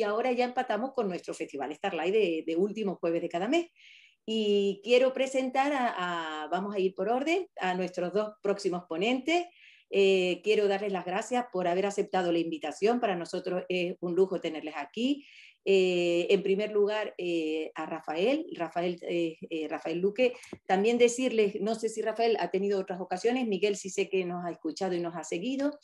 y ahora ya empatamos con nuestro Festival Starlight de, de último jueves de cada mes. Y quiero presentar a, vamos a ir por orden, a nuestros dos próximos ponentes. Eh, quiero darles las gracias por haber aceptado la invitación. Para nosotros es un lujo tenerles aquí. Eh, en primer lugar, eh, a Rafael, Rafael, Rafael Luque. También decirles, no sé si Rafael ha tenido otras ocasiones, Miguel sí sé que nos ha escuchado y nos ha seguido.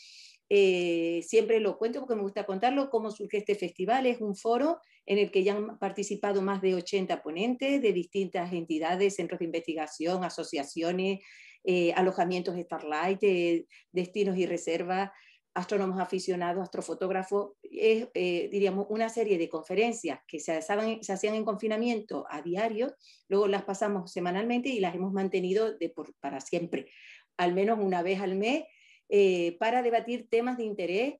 Siempre lo cuento porque me gusta contarlo, cómo surge este festival. Es un foro en el que ya han participado más de 80 ponentes de distintas entidades, centros de investigación, asociaciones, eh, alojamientos Starlight, eh, destinos y reservas, astrónomos aficionados, astrofotógrafos, es, eh, diríamos, una serie de conferencias que se, hacían en confinamiento a diario, luego las pasamos semanalmente y las hemos mantenido para siempre, al menos una vez al mes, para debatir temas de interés,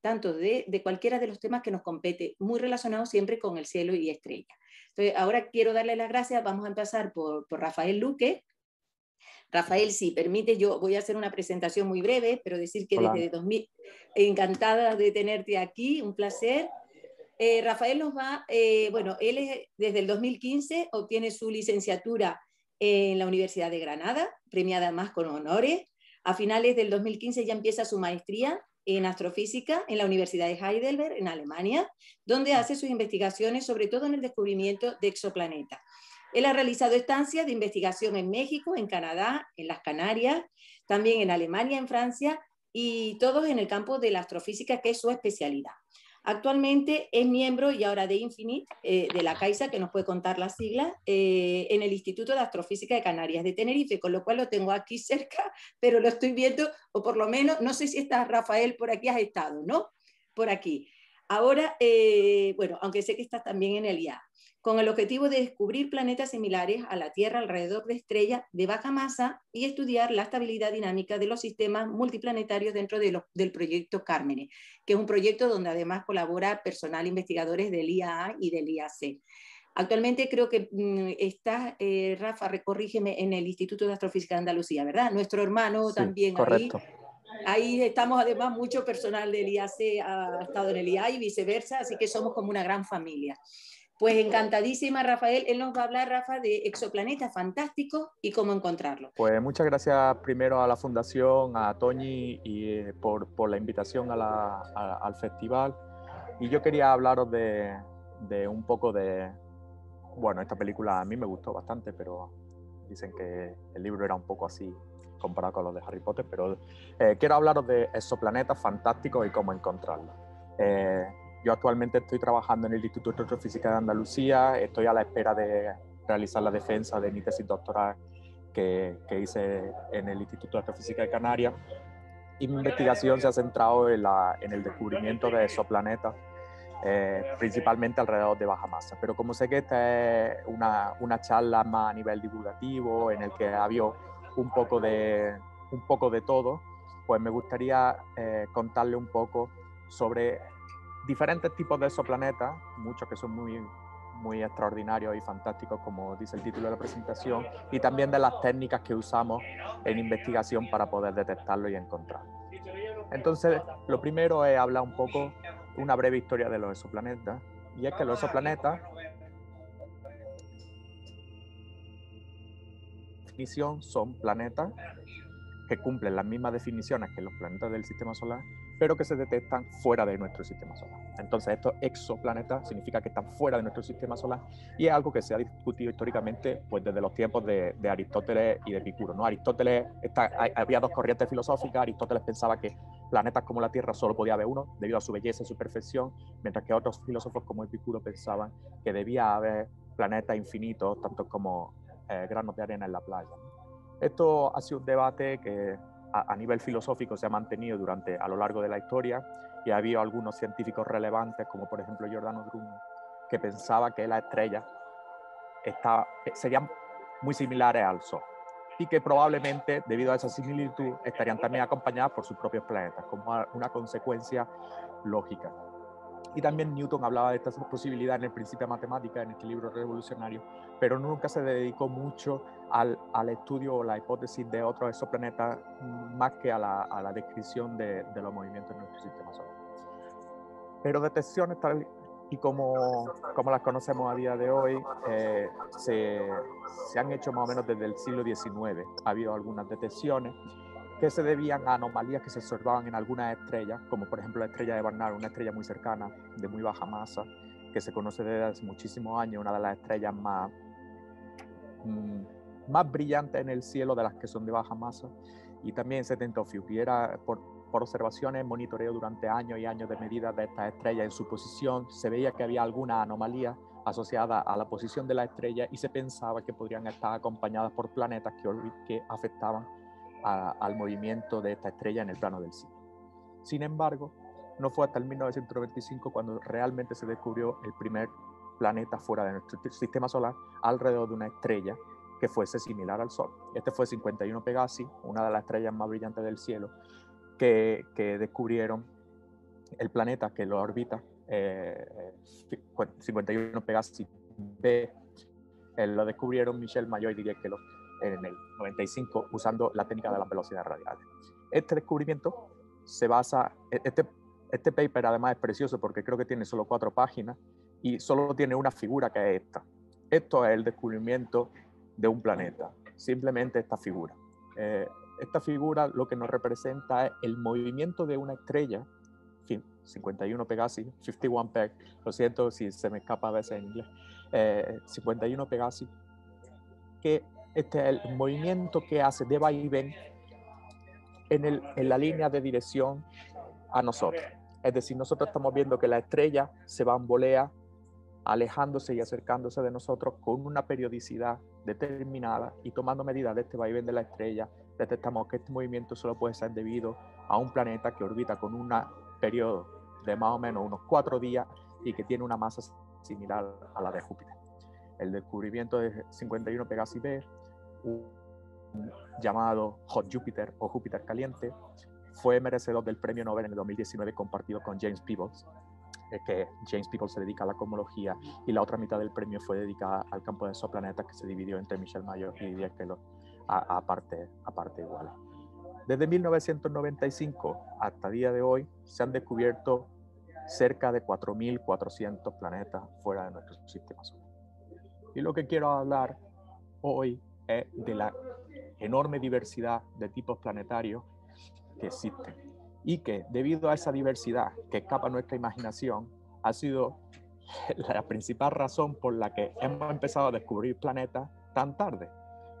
tanto de, de, cualquiera de los temas que nos compete, muy relacionados siempre con el cielo y estrella. Entonces, ahora quiero darle las gracias, vamos a empezar por, por Rafael Luque, Rafael, si permite, yo voy a hacer una presentación muy breve, pero decir que desde 2000, encantada de tenerte aquí, un placer. Eh, Rafael nos va, eh, bueno, él es, desde el 2015 obtiene su licenciatura en la Universidad de Granada, premiada más con honores. A finales del 2015 ya empieza su maestría en astrofísica en la Universidad de Heidelberg, en Alemania, donde hace sus investigaciones sobre todo en el descubrimiento de exoplanetas. Él ha realizado estancias de investigación en México, en Canadá, en las Canarias, también en Alemania, en Francia y todos en el campo de la astrofísica, que es su especialidad. Actualmente es miembro y ahora de Infinite, eh, de la CAISA, que nos puede contar las siglas, eh, en el Instituto de Astrofísica de Canarias de Tenerife, con lo cual lo tengo aquí cerca, pero lo estoy viendo, o por lo menos, no sé si está Rafael por aquí, has estado, ¿no? Por aquí. Ahora, eh, bueno, aunque sé que estás también en el IA con el objetivo de descubrir planetas similares a la Tierra alrededor de estrellas de baja masa y estudiar la estabilidad dinámica de los sistemas multiplanetarios dentro del proyecto Cármenes, que es un proyecto donde además colabora personal investigadores del IAA y del IAC. Actualmente creo que mm, está, eh, Rafa, recorrígeme, en el Instituto de Astrofísica de Andalucía, ¿verdad? Nuestro hermano también correcto. ahí. Ahí estamos además mucho personal del IAC ha estado en el IA y viceversa, así que somos como una gran familia. Pues encantadísima, Rafael. Él nos va a hablar, Rafa, de exoplanetas fantásticos y cómo encontrarlos. Pues muchas gracias primero a la Fundación, a Toñi, y, eh, por, por, la invitación a la, al festival. Y yo quería hablaros de, de, un poco de... Bueno, esta película a mí me gustó bastante, pero dicen que el libro era un poco así comparado con los de Harry Potter, pero eh, quiero hablaros de exoplanetas fantásticos y cómo encontrarlos. Eh, yo actualmente estoy trabajando en el Instituto de Astrofísica de Andalucía, estoy a la espera de realizar la defensa de mi tesis doctoral que, que hice en el Instituto de Astrofísica de Canarias. Y mi investigación se ha centrado en, la, en el descubrimiento de exoplanetas, eh, principalmente alrededor de baja masa. Pero como sé que esta es una, una charla más a nivel divulgativo, en el que ha habido un poco de, un poco de todo, pues me gustaría eh, contarle un poco sobre diferentes tipos de exoplanetas, muchos que son muy, muy extraordinarios y fantásticos, como dice el título de la presentación, y también de las técnicas que usamos en investigación para poder detectarlo y encontrarlo. Entonces, lo primero es hablar un poco, una breve historia de los exoplanetas, y es que los exoplanetas son planetas que cumplen las mismas definiciones que los planetas del sistema solar, pero que se detectan fuera de nuestro sistema solar. Entonces, estos exoplanetas significa que están fuera de nuestro sistema solar y es algo que se ha discutido históricamente pues, desde los tiempos de, Aristóteles y de Epicuro. ¿no? Aristóteles, había dos corrientes filosóficas. Aristóteles pensaba que planetas como la Tierra solo podía haber uno debido a su belleza y su perfección, mientras que otros filósofos como Epicuro pensaban que debía haber planetas infinitos, tanto como eh, granos de arena en la playa. Esto ha sido un debate que a, nivel filosófico se ha mantenido durante, a lo largo de la historia y ha habido algunos científicos relevantes, como por ejemplo Giordano Bruno, que pensaba que las estrellas está, serían muy similares al Sol y que probablemente, debido a esa similitud, estarían también acompañadas por sus propios planetas, como una consecuencia lógica. Y también Newton hablaba de esta posibilidad en el principio de matemática, en este libro revolucionario, pero nunca se dedicó mucho al, al estudio o la hipótesis de otros exoplanetas mm, más que a la, a la descripción de, de, los movimientos en nuestro sistema solar. Pero detecciones tal y como, como las conocemos a día de hoy, eh, se, se, han hecho más o menos desde el siglo XIX. Ha habido algunas detecciones que se debían a anomalías que se observaban en algunas estrellas, como por ejemplo la estrella de Barnard, una estrella muy cercana, de muy baja masa, que se conoce desde hace muchísimos años, una de las estrellas más, mm, más brillantes en el cielo de las que son de baja masa, y también se y era por, por observaciones, monitoreo durante años y años de medidas de esta estrella en su posición, se veía que había alguna anomalía asociada a la posición de la estrella y se pensaba que podrían estar acompañadas por planetas que, que afectaban al movimiento de esta estrella en el plano del cielo. Sin embargo, no fue hasta el 1995 cuando realmente se descubrió el primer planeta fuera de nuestro sistema solar alrededor de una estrella que fuese similar al Sol. Este fue 51 Pegasi, una de las estrellas más brillantes del cielo, que, descubrieron el planeta que lo orbita, 51 eh, Pegasi B. Eh, lo descubrieron Michel Mayor y Didier Queloz en el 95 usando la técnica de las velocidades radiales. Este descubrimiento se basa, e, este, este paper además es precioso porque creo que tiene solo cuatro páginas y solo tiene una figura que es esta. Esto es el descubrimiento de un planeta, simplemente esta figura. Eh, esta figura lo que nos representa es el movimiento de una estrella, 51 Pegasi, 51 Peg, lo siento si se me escapa a veces en inglés, 51 eh, Pegasi, que este es el movimiento que hace de vaivén en, el, en la línea de dirección a nosotros. Es decir, nosotros estamos viendo que la estrella se bambolea alejándose y acercándose de nosotros con una periodicidad determinada y tomando medidas de este vaivén de la estrella, detectamos que este movimiento solo puede ser debido a un planeta que orbita con un periodo de más o menos unos cuatro días y que tiene una masa similar a la de Júpiter. El descubrimiento de 51 Pegasi B, llamado Hot Jupiter o Júpiter caliente, fue merecedor del premio Nobel en el 2019 compartido con James Peebles que James Peebles se dedica a la cosmología y la otra mitad del premio fue dedicada al campo de exoplanetas que se dividió entre Michel Mayor y Didier Queloz a, a, parte, a parte igual. Desde 1995 hasta día de hoy se han descubierto cerca de 4.400 planetas fuera de nuestro sistema solar. Y lo que quiero hablar hoy es de la enorme diversidad de tipos planetarios que existen y que debido a esa diversidad que escapa nuestra imaginación, ha sido la principal razón por la que hemos empezado a descubrir planetas tan tarde.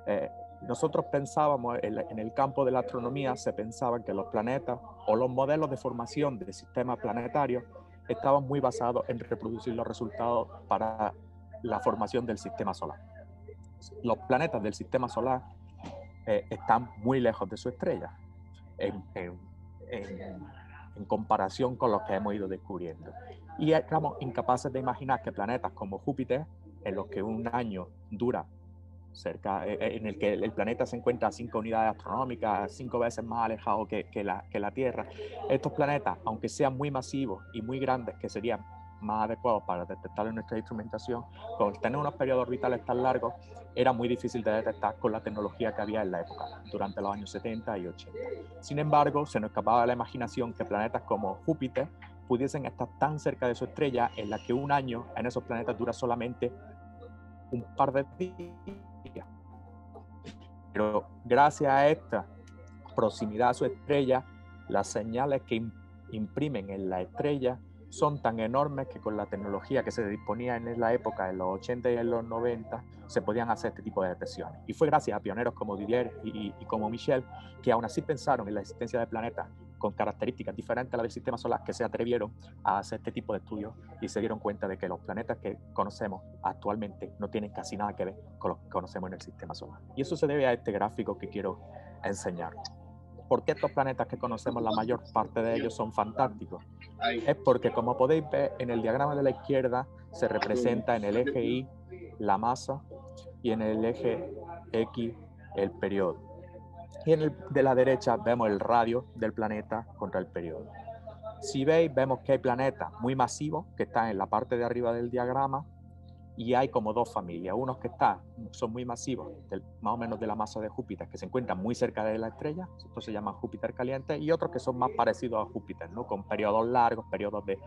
Eh, nosotros pensábamos, en, el campo de la astronomía se pensaba que los planetas o los modelos de formación de sistemas planetarios estaban muy basados en reproducir los resultados para la formación del sistema solar. Los planetas del sistema solar eh, están muy lejos de su estrella. En, comparación con los que hemos ido descubriendo. Y estamos incapaces de imaginar que planetas como Júpiter, en los que un año dura cerca, eh, eh, en el que el planeta se encuentra a cinco unidades astronómicas, cinco veces más alejado que, la, que la Tierra, estos planetas, aunque sean muy masivos y muy grandes, que serían más adecuados para detectar en nuestra instrumentación, con tener unos periodos orbitales tan largos, era muy difícil de detectar con la tecnología que había en la época, durante los años 70 y 80. Sin embargo, se nos escapaba de la imaginación que planetas como Júpiter pudiesen estar tan cerca de su estrella en la que un año en esos planetas dura solamente un par de días. Pero gracias a esta proximidad a su estrella, las señales que imprimen en la estrella son tan enormes que con la tecnología que se disponía en la época, en los 80 y en los 90, se podían hacer este tipo de detecciones. Y fue gracias a pioneros como Didier y, como Michel que aún así pensaron en la existencia de planetas con características diferentes a las del sistema solar que se atrevieron a hacer este tipo de estudios y se dieron cuenta de que los planetas que conocemos actualmente no tienen casi nada que ver con los que conocemos en el sistema solar. Y eso se debe a este gráfico que quiero enseñar. ¿Por qué estos planetas que conocemos, la mayor parte de ellos son fantásticos? Es porque, como podéis ver, en el diagrama de la izquierda se representa en el eje Y la masa y en el eje X el periodo. Y en el de la derecha vemos el radio del planeta contra el periodo. Si veis, vemos que hay planetas muy masivos que están en la parte de arriba del diagrama y hay como dos familias, unos que están, son muy masivos, más o menos de la masa de Júpiter, que se encuentran muy cerca de la estrella, estos se llaman Júpiter caliente, y otros que son más parecidos a Júpiter, ¿no? con periodos largos, periodos de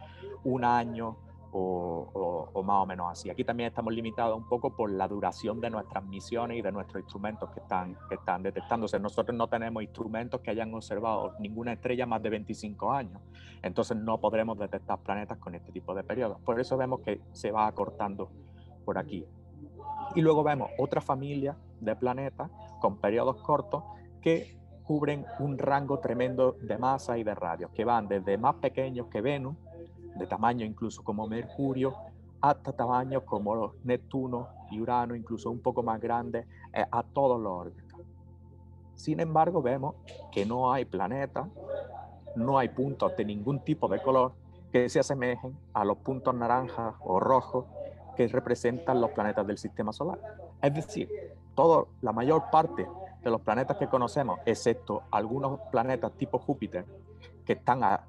un año, o, más o menos así. Aquí también estamos limitados un poco por la duración de nuestras misiones y de nuestros instrumentos que están, que están detectándose. Nosotros no tenemos instrumentos que hayan observado ninguna estrella más de 25 años, entonces no podremos detectar planetas con este tipo de periodos. Por eso vemos que se va acortando aquí. Y luego vemos otra familia de planetas con periodos cortos que cubren un rango tremendo de masa y de radio, que van desde más pequeños que Venus, de tamaño incluso como Mercurio, hasta tamaños como Neptuno y Urano, incluso un poco más grandes, eh, a todos los órbitas. Sin embargo, vemos que no hay planetas, no hay puntos de ningún tipo de color que se asemejen a los puntos naranjas o rojos que representan los planetas del sistema solar. Es decir, todo, la mayor parte de los planetas que conocemos, excepto algunos planetas tipo Júpiter, que están a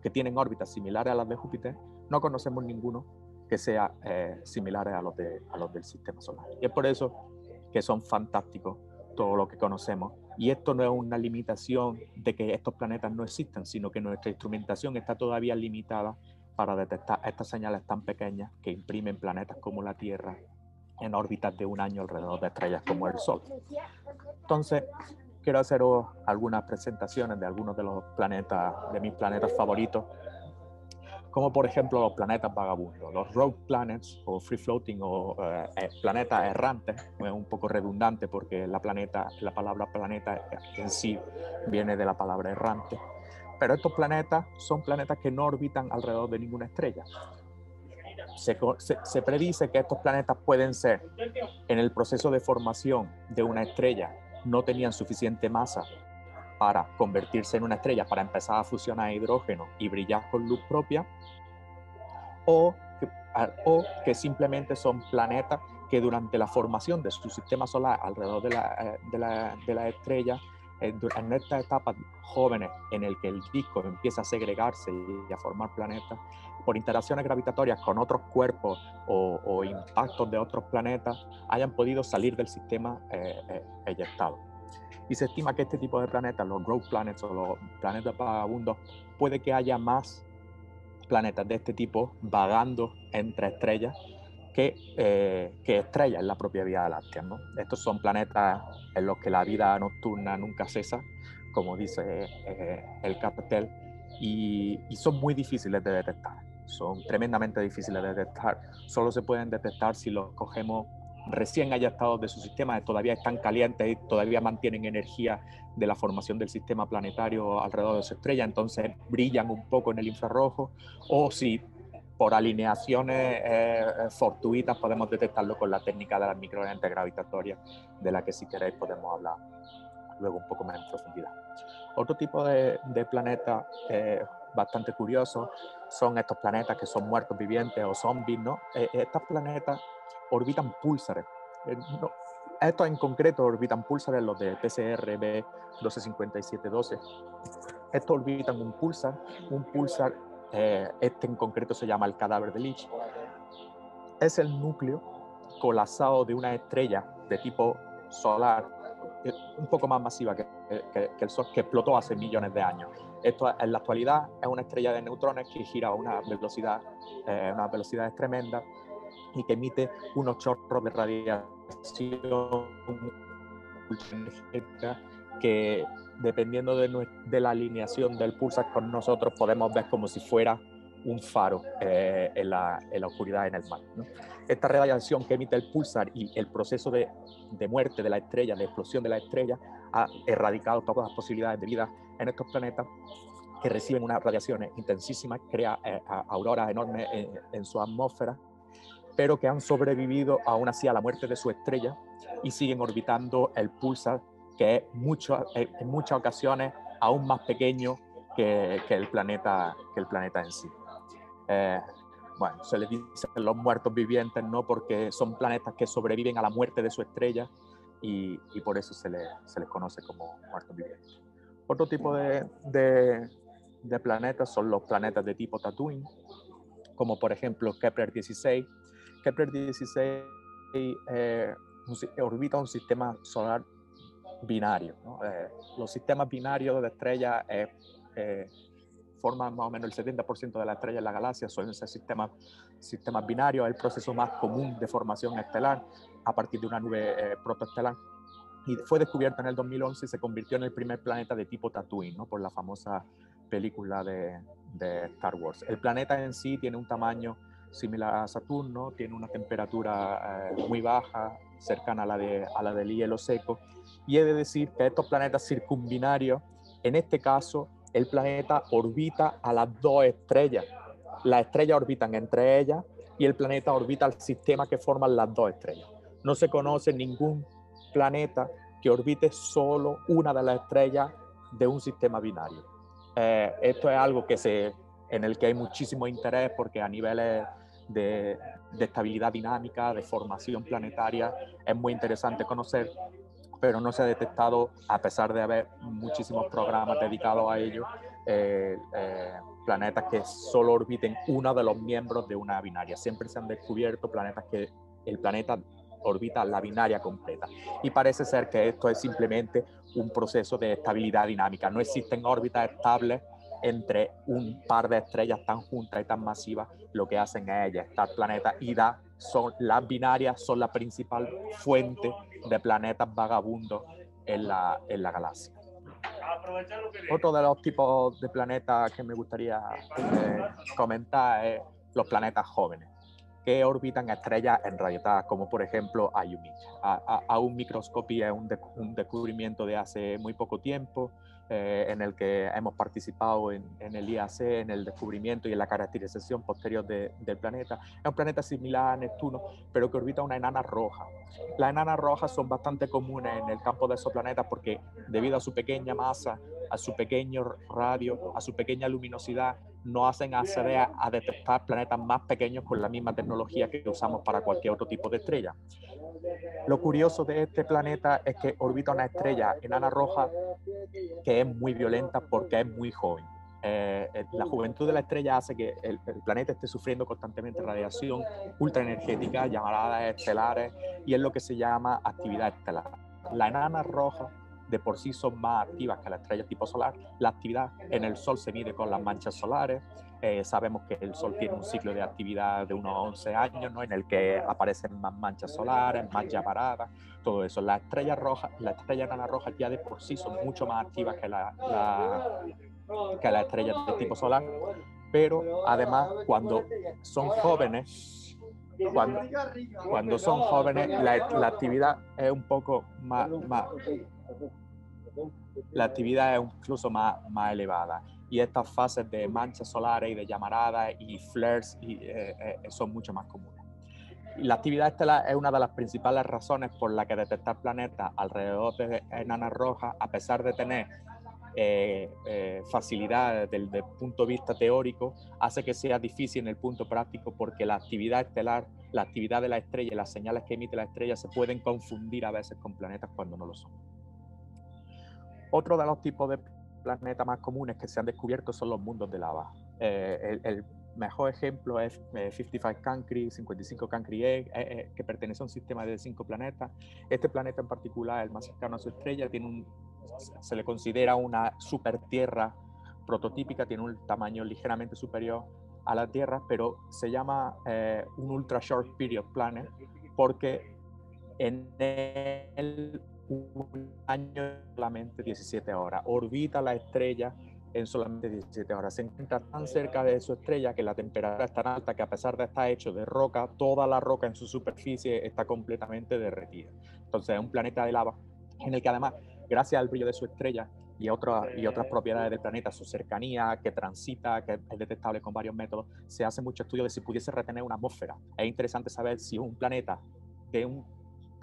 que tienen órbitas similares a las de Júpiter, no conocemos ninguno que sea eh, similar a los, de, a los del sistema solar. Y es por eso que son fantásticos todo lo que conocemos. Y esto no es una limitación de que estos planetas no existan, sino que nuestra instrumentación está todavía limitada para detectar estas señales tan pequeñas que imprimen planetas como la Tierra en órbitas de un año alrededor de estrellas como el Sol. Entonces, quiero hacer algunas presentaciones de algunos de los planetas, de mis planetas favoritos, como por ejemplo los planetas vagabundos, los rogue planets o free floating o eh, eh, planetas errantes, es un poco redundante porque la, planeta, la palabra planeta en sí viene de la palabra errante, pero estos planetas son planetas que no orbitan alrededor de ninguna estrella. Se, se, se, predice que estos planetas pueden ser en el proceso de formación de una estrella no tenían suficiente masa para convertirse en una estrella, para empezar a fusionar hidrógeno y brillar con luz propia, o que, o que simplemente son planetas que durante la formación de su sistema solar alrededor de la, eh, de la, de la estrella, en esta etapa jóvenes en el que el disco empieza a segregarse y a formar planetas, por interacciones gravitatorias con otros cuerpos o, impactos de otros planetas, hayan podido salir del sistema eh, eh, eyectado. Y se estima que este tipo de planetas, los rogue planets o los planetas vagabundos, puede que haya más planetas de este tipo vagando entre estrellas que, eh, que estrellas en la propia Vía Láctea. ¿no? Estos son planetas en los que la vida nocturna nunca cesa, como dice el cartel, y, y, son muy difíciles de detectar son tremendamente difíciles de detectar. Solo se pueden detectar si los cogemos recién eyectados de su sistema, todavía están calientes y todavía mantienen energía de la formación del sistema planetario alrededor de su estrella, entonces brillan un poco en el infrarrojo, o si por alineaciones eh, fortuitas podemos detectarlo con la técnica de las microlentes gravitatorias, de la que si queréis podemos hablar luego un poco más en profundidad. Otro tipo de, de planeta eh, bastante curioso son estos planetas que son muertos vivientes o zombies, ¿no? Eh, estos planetas orbitan púlsares. Eh, estos en concreto orbitan púlsares, los de PCR B 125712. Estos orbitan un pulsar, un pulsar, eh, este en concreto se llama el cadáver de Lich. Es el núcleo colapsado de una estrella de tipo solar, un poco más masiva que, que el Sol, que explotó hace millones de años esto en la actualidad es una estrella de neutrones que gira a una velocidad, eh, unas velocidades tremendas y que emite unos chorros de radiación que dependiendo de, la alineación del pulsar con nosotros podemos ver como si fuera un faro eh, en, la, en, la, oscuridad en el mar. Esta radiación que emite el pulsar y el proceso de, de, muerte de la estrella, de explosión de la estrella, ha erradicado todas las posibilidades de vida en estos planetas que reciben unas radiaciones intensísimas, crea eh, auroras enormes en, su atmósfera, pero que han sobrevivido aún así a la muerte de su estrella y siguen orbitando el pulsar, que es mucho, eh, en muchas ocasiones aún más pequeño que, el, planeta, que el planeta en sí. Eh, bueno, se les dice los muertos vivientes, ¿no? Porque son planetas que sobreviven a la muerte de su estrella y, y por eso se les, se les conoce como muertos vivientes. Otro tipo de, de, planetas son los planetas de tipo Tatooine, como por ejemplo Kepler 16, Kepler 16 orbita un sistema solar binario. los sistemas binarios de estrellas forman más o menos el 70% de las estrellas en la galaxia, suelen ser sistemas, sistemas binarios, el proceso más común de formación estelar a partir de una nube eh, protoestelar. Y fue descubierto en el 2011 y se convirtió en el primer planeta de tipo Tatooine, ¿no? por la famosa película de, de Star Wars. El planeta en sí tiene un tamaño similar a Saturno, tiene una temperatura eh, muy baja, cercana a la, de, a la del hielo seco, y he de decir que estos planetas circumbinarios, en este caso, el planeta orbita a las dos estrellas. Las estrellas orbitan entre ellas y el planeta orbita al sistema que forman las dos estrellas. No se conoce ningún planeta que orbite solo una de las estrellas de un sistema binario. Eh, esto es algo que se, en el que hay muchísimo interés porque a niveles de, estabilidad dinámica, de formación planetaria, es muy interesante conocer pero no se ha detectado, a pesar de haber muchísimos programas dedicados a ello, eh, eh, planetas que solo orbiten uno de los miembros de una binaria. Siempre se han descubierto planetas que el planeta orbita la binaria completa. Y parece ser que esto es simplemente un proceso de estabilidad dinámica. No existen órbitas estables entre un par de estrellas tan juntas y tan masivas. Lo que hacen es ellas, estar planetas y da son las binarias son la principal fuente de planetas vagabundos en la, en la galaxia. Otro de los tipos de planetas que me gustaría eh, comentar es los planetas jóvenes que orbitan estrellas en enrayotadas, como por ejemplo Ayumich. A, a, un microscopía es un, un, descubrimiento de hace muy poco tiempo, eh, en el que hemos participado en, el IAC, en el descubrimiento y en la caracterización posterior del planeta. Es un planeta similar a Neptuno, pero que orbita una enana roja. Las enanas rojas son bastante comunes en el campo de esos planetas porque debido a su pequeña masa, a su pequeño radio, a su pequeña luminosidad, no hacen acceder a detectar planetas más pequeños con la misma tecnología que usamos para cualquier otro tipo de estrella. Lo curioso de este planeta es que orbita una estrella enana roja que es muy violenta porque es muy joven. Eh, eh, la juventud de la estrella hace que el, planeta esté sufriendo constantemente radiación ultraenergética, llamadas estelares, y es lo que se llama actividad estelar. La enana roja de por sí son más activas que la estrella tipo solar. La actividad en el Sol se mide con las manchas solares. Eh, sabemos que el Sol tiene un ciclo de actividad de unos 11 años, ¿no? en el que aparecen más manchas solares, más llamaradas, todo eso. Las estrellas rojas, la estrella nana roja ya de por sí son mucho más activas que la, que las estrellas de tipo solar, pero además cuando son jóvenes, cuando, cuando son jóvenes la, la, actividad es un poco más, más, la actividad es incluso más, más elevada. Y estas fases de manchas solares y de llamaradas y flares eh, eh, son mucho más comunes. la actividad estelar es una de las principales razones por la que detectar planetas alrededor de enanas rojas, a pesar de tener eh, eh, facilidades desde el punto de vista teórico, hace que sea difícil en el punto práctico porque la actividad estelar, la actividad de la estrella y las señales que emite la estrella se pueden confundir a veces con planetas cuando no lo son. Otro de los tipos de planetas más comunes que se han descubierto son los mundos de lava. Eh, el, mejor ejemplo es 55 eh, Cancri, 55 Cancri E, eh, que pertenece a un sistema de cinco planetas. Este planeta en particular, el más cercano a su estrella, tiene un, se le considera una super tierra prototípica, tiene un tamaño ligeramente superior a la Tierra, pero se llama un Ultra Short Period Planet porque en él un año solamente 17 horas. Orbita la estrella en solamente 17 horas. Se encuentra tan cerca de su estrella que la temperatura es tan alta que a pesar de estar hecho de roca, toda la roca en su superficie está completamente derretida. Entonces es un planeta de lava en el que además, gracias al brillo de su estrella y, otras y otras propiedades del planeta, su cercanía, que transita, que es detectable con varios métodos, se hace mucho estudio de si pudiese retener una atmósfera. Es interesante saber si un planeta de un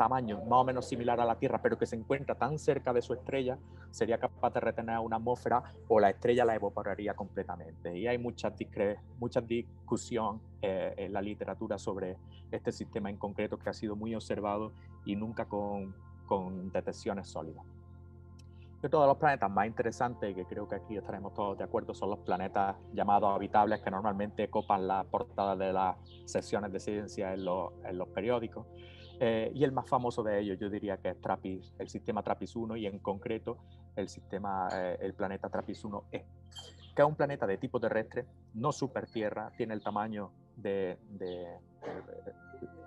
tamaño más o menos similar a la Tierra, pero que se encuentra tan cerca de su estrella, sería capaz de retener una atmósfera o la estrella la evaporaría completamente. Y hay mucha, mucha discusión eh, en la literatura sobre este sistema en concreto que ha sido muy observado y nunca con, con detecciones sólidas. de todos los planetas más interesantes, que creo que aquí estaremos todos de acuerdo, son los planetas llamados habitables que normalmente copan las portadas de las sesiones de ciencia en los, en los periódicos. Eh, y el más famoso de ellos, yo diría que es Trappist, el sistema Trappist 1 y en concreto el sistema, eh, el planeta Trappist 1e, que es un planeta de tipo terrestre, no super tierra, tiene el tamaño de, de,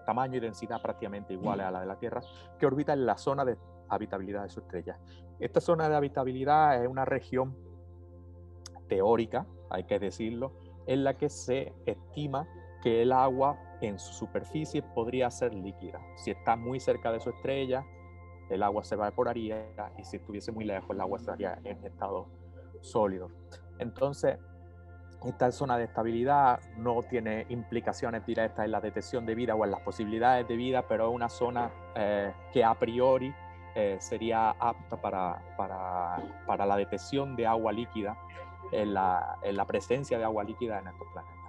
tamaño y densidad prácticamente iguales a la de la Tierra, que orbita en la zona de habitabilidad de su estrella. Esta zona de habitabilidad es una región teórica, hay que decirlo, en la que se estima que el agua en su superficie podría ser líquida. Si está muy cerca de su estrella, el agua se evaporaría y si estuviese muy lejos, el agua estaría en estado sólido. Entonces, esta zona de estabilidad no tiene implicaciones directas en la detección de vida o en las posibilidades de vida, pero es una zona eh, que a priori eh, sería apta para, para, para, la detección de agua líquida, en la, en la, presencia de agua líquida en estos planetas.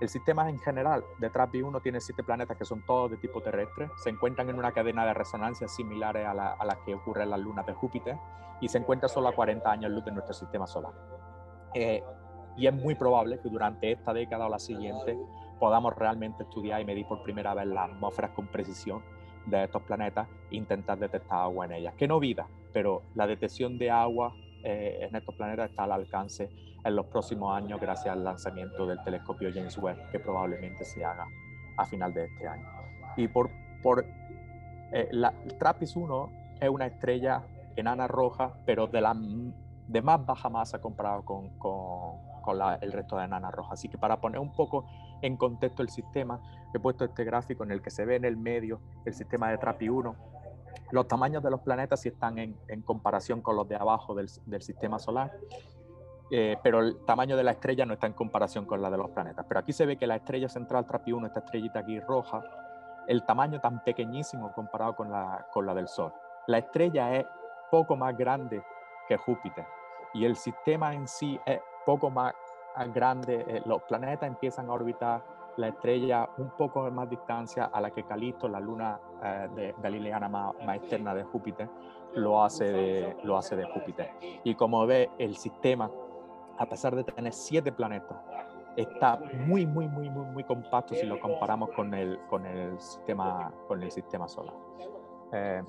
El sistema en general de TRAPPI-1 tiene siete planetas que son todos de tipo terrestre, se encuentran en una cadena de resonancia similares a, la, que ocurre en las lunas de Júpiter y se encuentra solo a 40 años luz de nuestro sistema solar. Eh, y es muy probable que durante esta década o la siguiente podamos realmente estudiar y medir por primera vez las atmósferas con precisión de estos planetas e intentar detectar agua en ellas. Que no vida, pero la detección de agua eh, en estos planetas está al alcance en los próximos años gracias al lanzamiento del telescopio James Webb, que probablemente se haga a final de este año. Y por, por eh, la TRAPPIST 1 es una estrella enana roja, pero de la de más baja masa comparado con, con, el resto de enanas rojas. Así que para poner un poco en contexto el sistema, he puesto este gráfico en el que se ve en el medio el sistema de TRAPPI-1. Los tamaños de los planetas sí están en, comparación con los de abajo del, sistema solar, eh, pero el tamaño de la estrella no está en comparación con la de los planetas. Pero aquí se ve que la estrella central TRAPPI-1, esta estrellita aquí roja, el tamaño tan pequeñísimo comparado con la, con la del Sol. La estrella es poco más grande que Júpiter y el sistema en sí es poco más grande. Eh, los planetas empiezan a orbitar la estrella un poco más distancia a la que Calisto, la luna eh, de Galileana más, más, externa de Júpiter, lo hace de, lo hace de Júpiter. Y como ve, el sistema, a pesar de tener siete planetas, está muy, muy, muy, muy, muy compacto si lo comparamos con el, con el, sistema, con el sistema solar. Eh,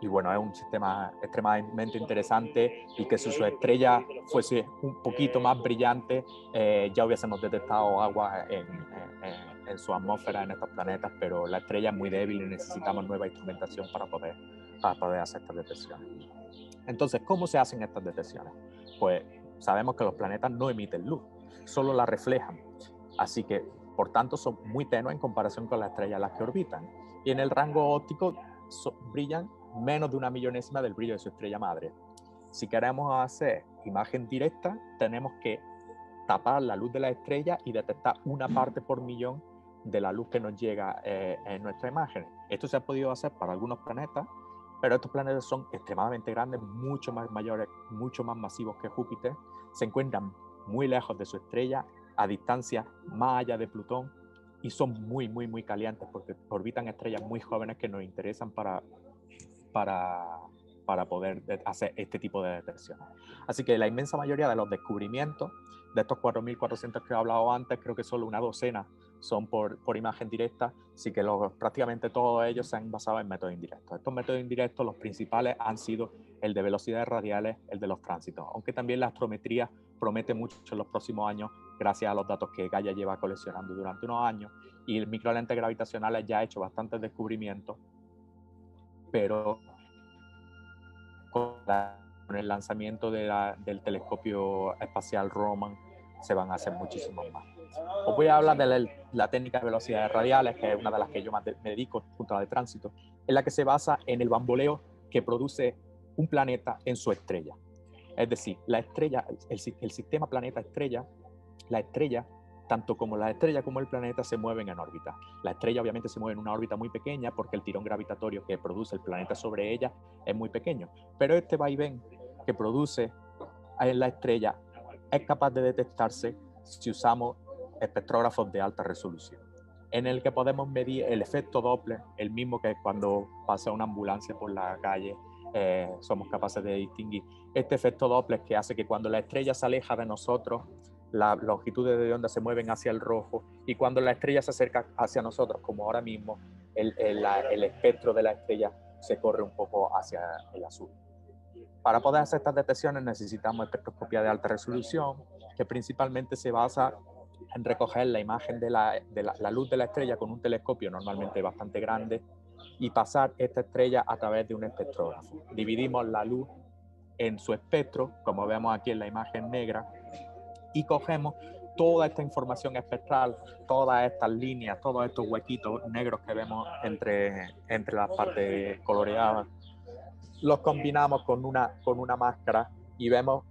y bueno, es un sistema extremadamente interesante y que si su estrella fuese un poquito más brillante, eh, ya hubiésemos detectado agua en, en, en, su atmósfera en estos planetas, pero la estrella es muy débil y necesitamos nueva instrumentación para poder, para poder hacer estas detecciones. Entonces, ¿cómo se hacen estas detecciones? Pues sabemos que los planetas no emiten luz, solo la reflejan. Así que, por tanto, son muy tenues en comparación con las estrellas a las que orbitan. Y en el rango óptico brillan menos de una millonésima del brillo de su estrella madre. Si queremos hacer imagen directa, tenemos que tapar la luz de la estrella y detectar una parte por millón de la luz que nos llega eh, en nuestra imagen. Esto se ha podido hacer para algunos planetas, pero estos planetas son extremadamente grandes, mucho más mayores, mucho más masivos que Júpiter, se encuentran muy lejos de su estrella, a distancia más allá de Plutón, y son muy, muy, muy calientes porque orbitan estrellas muy jóvenes que nos interesan para para, para poder hacer este tipo de detecciones. Así que la inmensa mayoría de los descubrimientos, de estos 4.400 que he hablado antes, creo que solo una docena son por, por imagen directa, así que los, prácticamente todos ellos se han basado en métodos indirectos. Estos métodos indirectos, los principales han sido el de velocidades radiales, el de los tránsitos, aunque también la astrometría promete mucho en los próximos años gracias a los datos que Gaia lleva coleccionando durante unos años y el microlente gravitacional ya ha hecho bastantes descubrimientos pero con, el lanzamiento del telescopio espacial Roman se van a hacer muchísimos más. Os voy a hablar de la, técnica de velocidades radiales, que es una de las que yo más me dedico junto a la de tránsito, en la que se basa en el bamboleo que produce un planeta en su estrella. Es decir, la estrella, el, el sistema planeta-estrella, la estrella tanto como la estrella como el planeta se mueven en órbita. La estrella obviamente se mueve en una órbita muy pequeña porque el tirón gravitatorio que produce el planeta sobre ella es muy pequeño. Pero este vaivén que produce en la estrella es capaz de detectarse si usamos espectrógrafos de alta resolución, en el que podemos medir el efecto Doppler, el mismo que cuando pasa una ambulancia por la calle eh, somos capaces de distinguir. Este efecto Doppler que hace que cuando la estrella se aleja de nosotros, las longitudes de onda se mueven hacia el rojo y cuando la estrella se acerca hacia nosotros, como ahora mismo, el, el espectro de la estrella se corre un poco hacia el azul. Para poder hacer estas detecciones necesitamos espectroscopía de alta resolución, que principalmente se basa en recoger la imagen de, la, luz de la estrella con un telescopio normalmente bastante grande y pasar esta estrella a través de un espectrógrafo. Dividimos la luz en su espectro, como vemos aquí en la imagen negra, y cogemos toda esta información espectral, todas estas líneas, todos estos huequitos negros que vemos entre, entre las partes coloreadas, los combinamos con una, con una máscara y vemos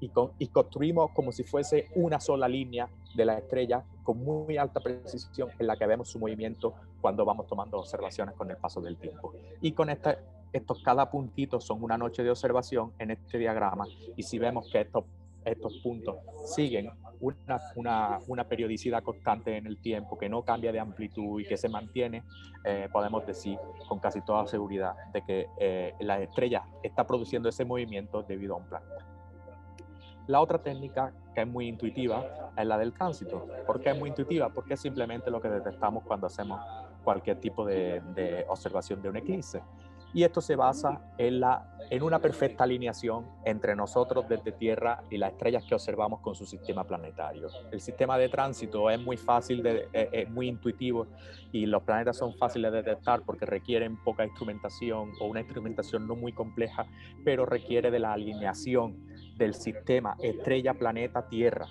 y, y, construimos como si fuese una sola línea de la estrella con muy alta precisión en la que vemos su movimiento cuando vamos tomando observaciones con el paso del tiempo. Y con este, estos cada puntito son una noche de observación en este diagrama y si vemos que estos, estos puntos siguen una, una, una, periodicidad constante en el tiempo, que no cambia de amplitud y que se mantiene, eh, podemos decir con casi toda seguridad de que eh, la estrella está produciendo ese movimiento debido a un planeta. La otra técnica que es muy intuitiva es la del tránsito. ¿Por qué es muy intuitiva? Porque es simplemente lo que detectamos cuando hacemos cualquier tipo de, de observación de un eclipse. Y esto se basa en, la, en una perfecta alineación entre nosotros desde Tierra y las estrellas que observamos con su sistema planetario. El sistema de tránsito es muy fácil, de, es, es muy intuitivo y los planetas son fáciles de detectar porque requieren poca instrumentación o una instrumentación no muy compleja, pero requiere de la alineación del sistema estrella-planeta-Tierra.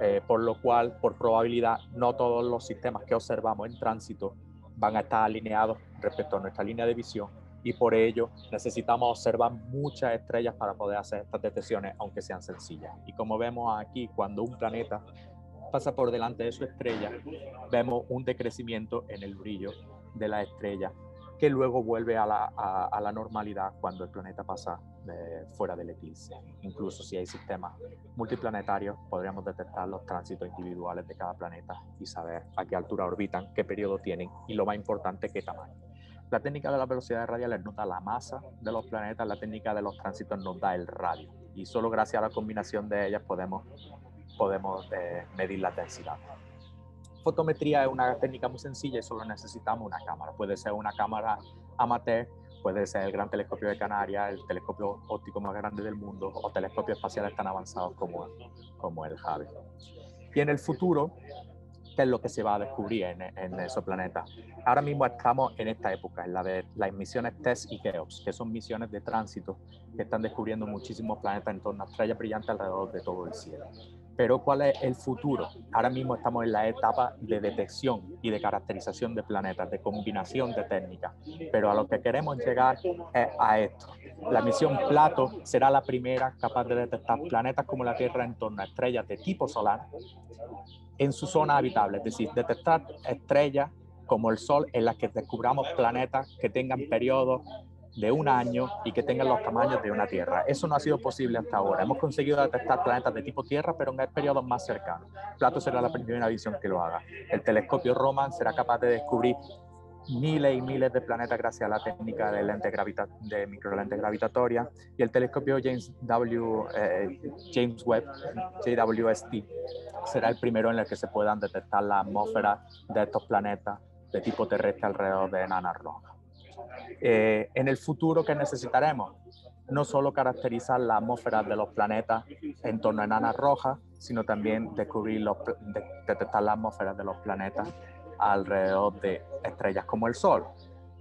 Eh, por lo cual, por probabilidad, no todos los sistemas que observamos en tránsito van a estar alineados respecto a nuestra línea de visión y por ello necesitamos observar muchas estrellas para poder hacer estas detecciones, aunque sean sencillas. Y como vemos aquí, cuando un planeta pasa por delante de su estrella, vemos un decrecimiento en el brillo de la estrella que luego vuelve a la, normalidad cuando el planeta pasa de, fuera del eclipse. Incluso si hay sistemas multiplanetarios, podríamos detectar los tránsitos individuales de cada planeta y saber a qué altura orbitan, qué periodo tienen y lo más importante, qué tamaño. La técnica de las velocidades radiales nos da la masa de los planetas, la técnica de los tránsitos nos da el radio. Y solo gracias a la combinación de ellas podemos, podemos eh, medir la densidad. Fotometría es una técnica muy sencilla y solo necesitamos una cámara. Puede ser una cámara amateur, puede ser el Gran Telescopio de Canarias, el telescopio óptico más grande del mundo o telescopios espaciales tan avanzados como, como el Hubble. Y en el futuro qué es lo que se va a descubrir en, en esos planetas. Ahora mismo estamos en esta época, en la de las misiones TESS y GEOPS, que son misiones de tránsito que están descubriendo muchísimos planetas en torno a estrellas brillantes alrededor de todo el cielo. Pero ¿cuál es el futuro? Ahora mismo estamos en la etapa de detección y de caracterización de planetas, de combinación de técnicas. Pero a lo que queremos llegar es a esto. La misión Plato será la primera capaz de detectar planetas como la Tierra en torno a estrellas de tipo solar en su zona habitable, es decir, detectar estrellas como el Sol en las que descubramos planetas que tengan periodos de un año y que tengan los tamaños de una Tierra. Eso no ha sido posible hasta ahora. Hemos conseguido detectar planetas de tipo Tierra, pero en periodos más cercanos. Plato será la primera visión que lo haga. El telescopio Roman será capaz de descubrir miles y miles de planetas gracias a la técnica de, lente gravita de microlente gravitatoria y el telescopio James, w, eh, James Webb, JWST, será el primero en el que se puedan detectar la atmósfera de estos planetas de tipo terrestre alrededor de enanas rojas. Eh, en el futuro, ¿qué necesitaremos? No solo caracterizar la atmósfera de los planetas en torno a enanas rojas, sino también descubrir los, detectar la atmósfera de los planetas alrededor de estrellas como el Sol.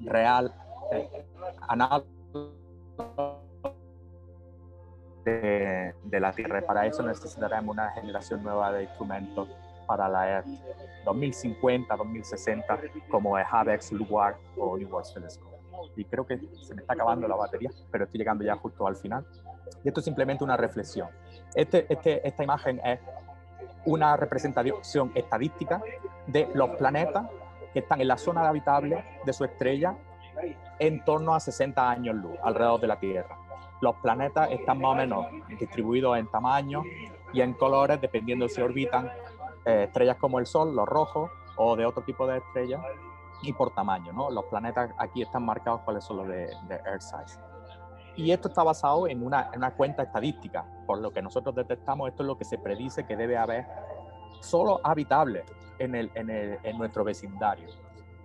Real, eh, de, de, la Tierra. Para eso necesitaremos una generación nueva de instrumentos para la 2050, 2060, como es Hubble, Luar o World Telescope. Y creo que se me está acabando la batería, pero estoy llegando ya justo al final. Y esto es simplemente una reflexión. Este, este, esta imagen es una representación estadística de los planetas que están en la zona habitable de su estrella en torno a 60 años luz alrededor de la Tierra. Los planetas están más o menos distribuidos en tamaño y en colores dependiendo si orbitan eh, estrellas como el Sol, los rojos, o de otro tipo de estrellas, y por tamaño. ¿no? Los planetas aquí están marcados cuáles son los de, de Earth Size. Y esto está basado en una, en una, cuenta estadística. Por lo que nosotros detectamos, esto es lo que se predice que debe haber solo habitable en, el, en, el, en nuestro vecindario.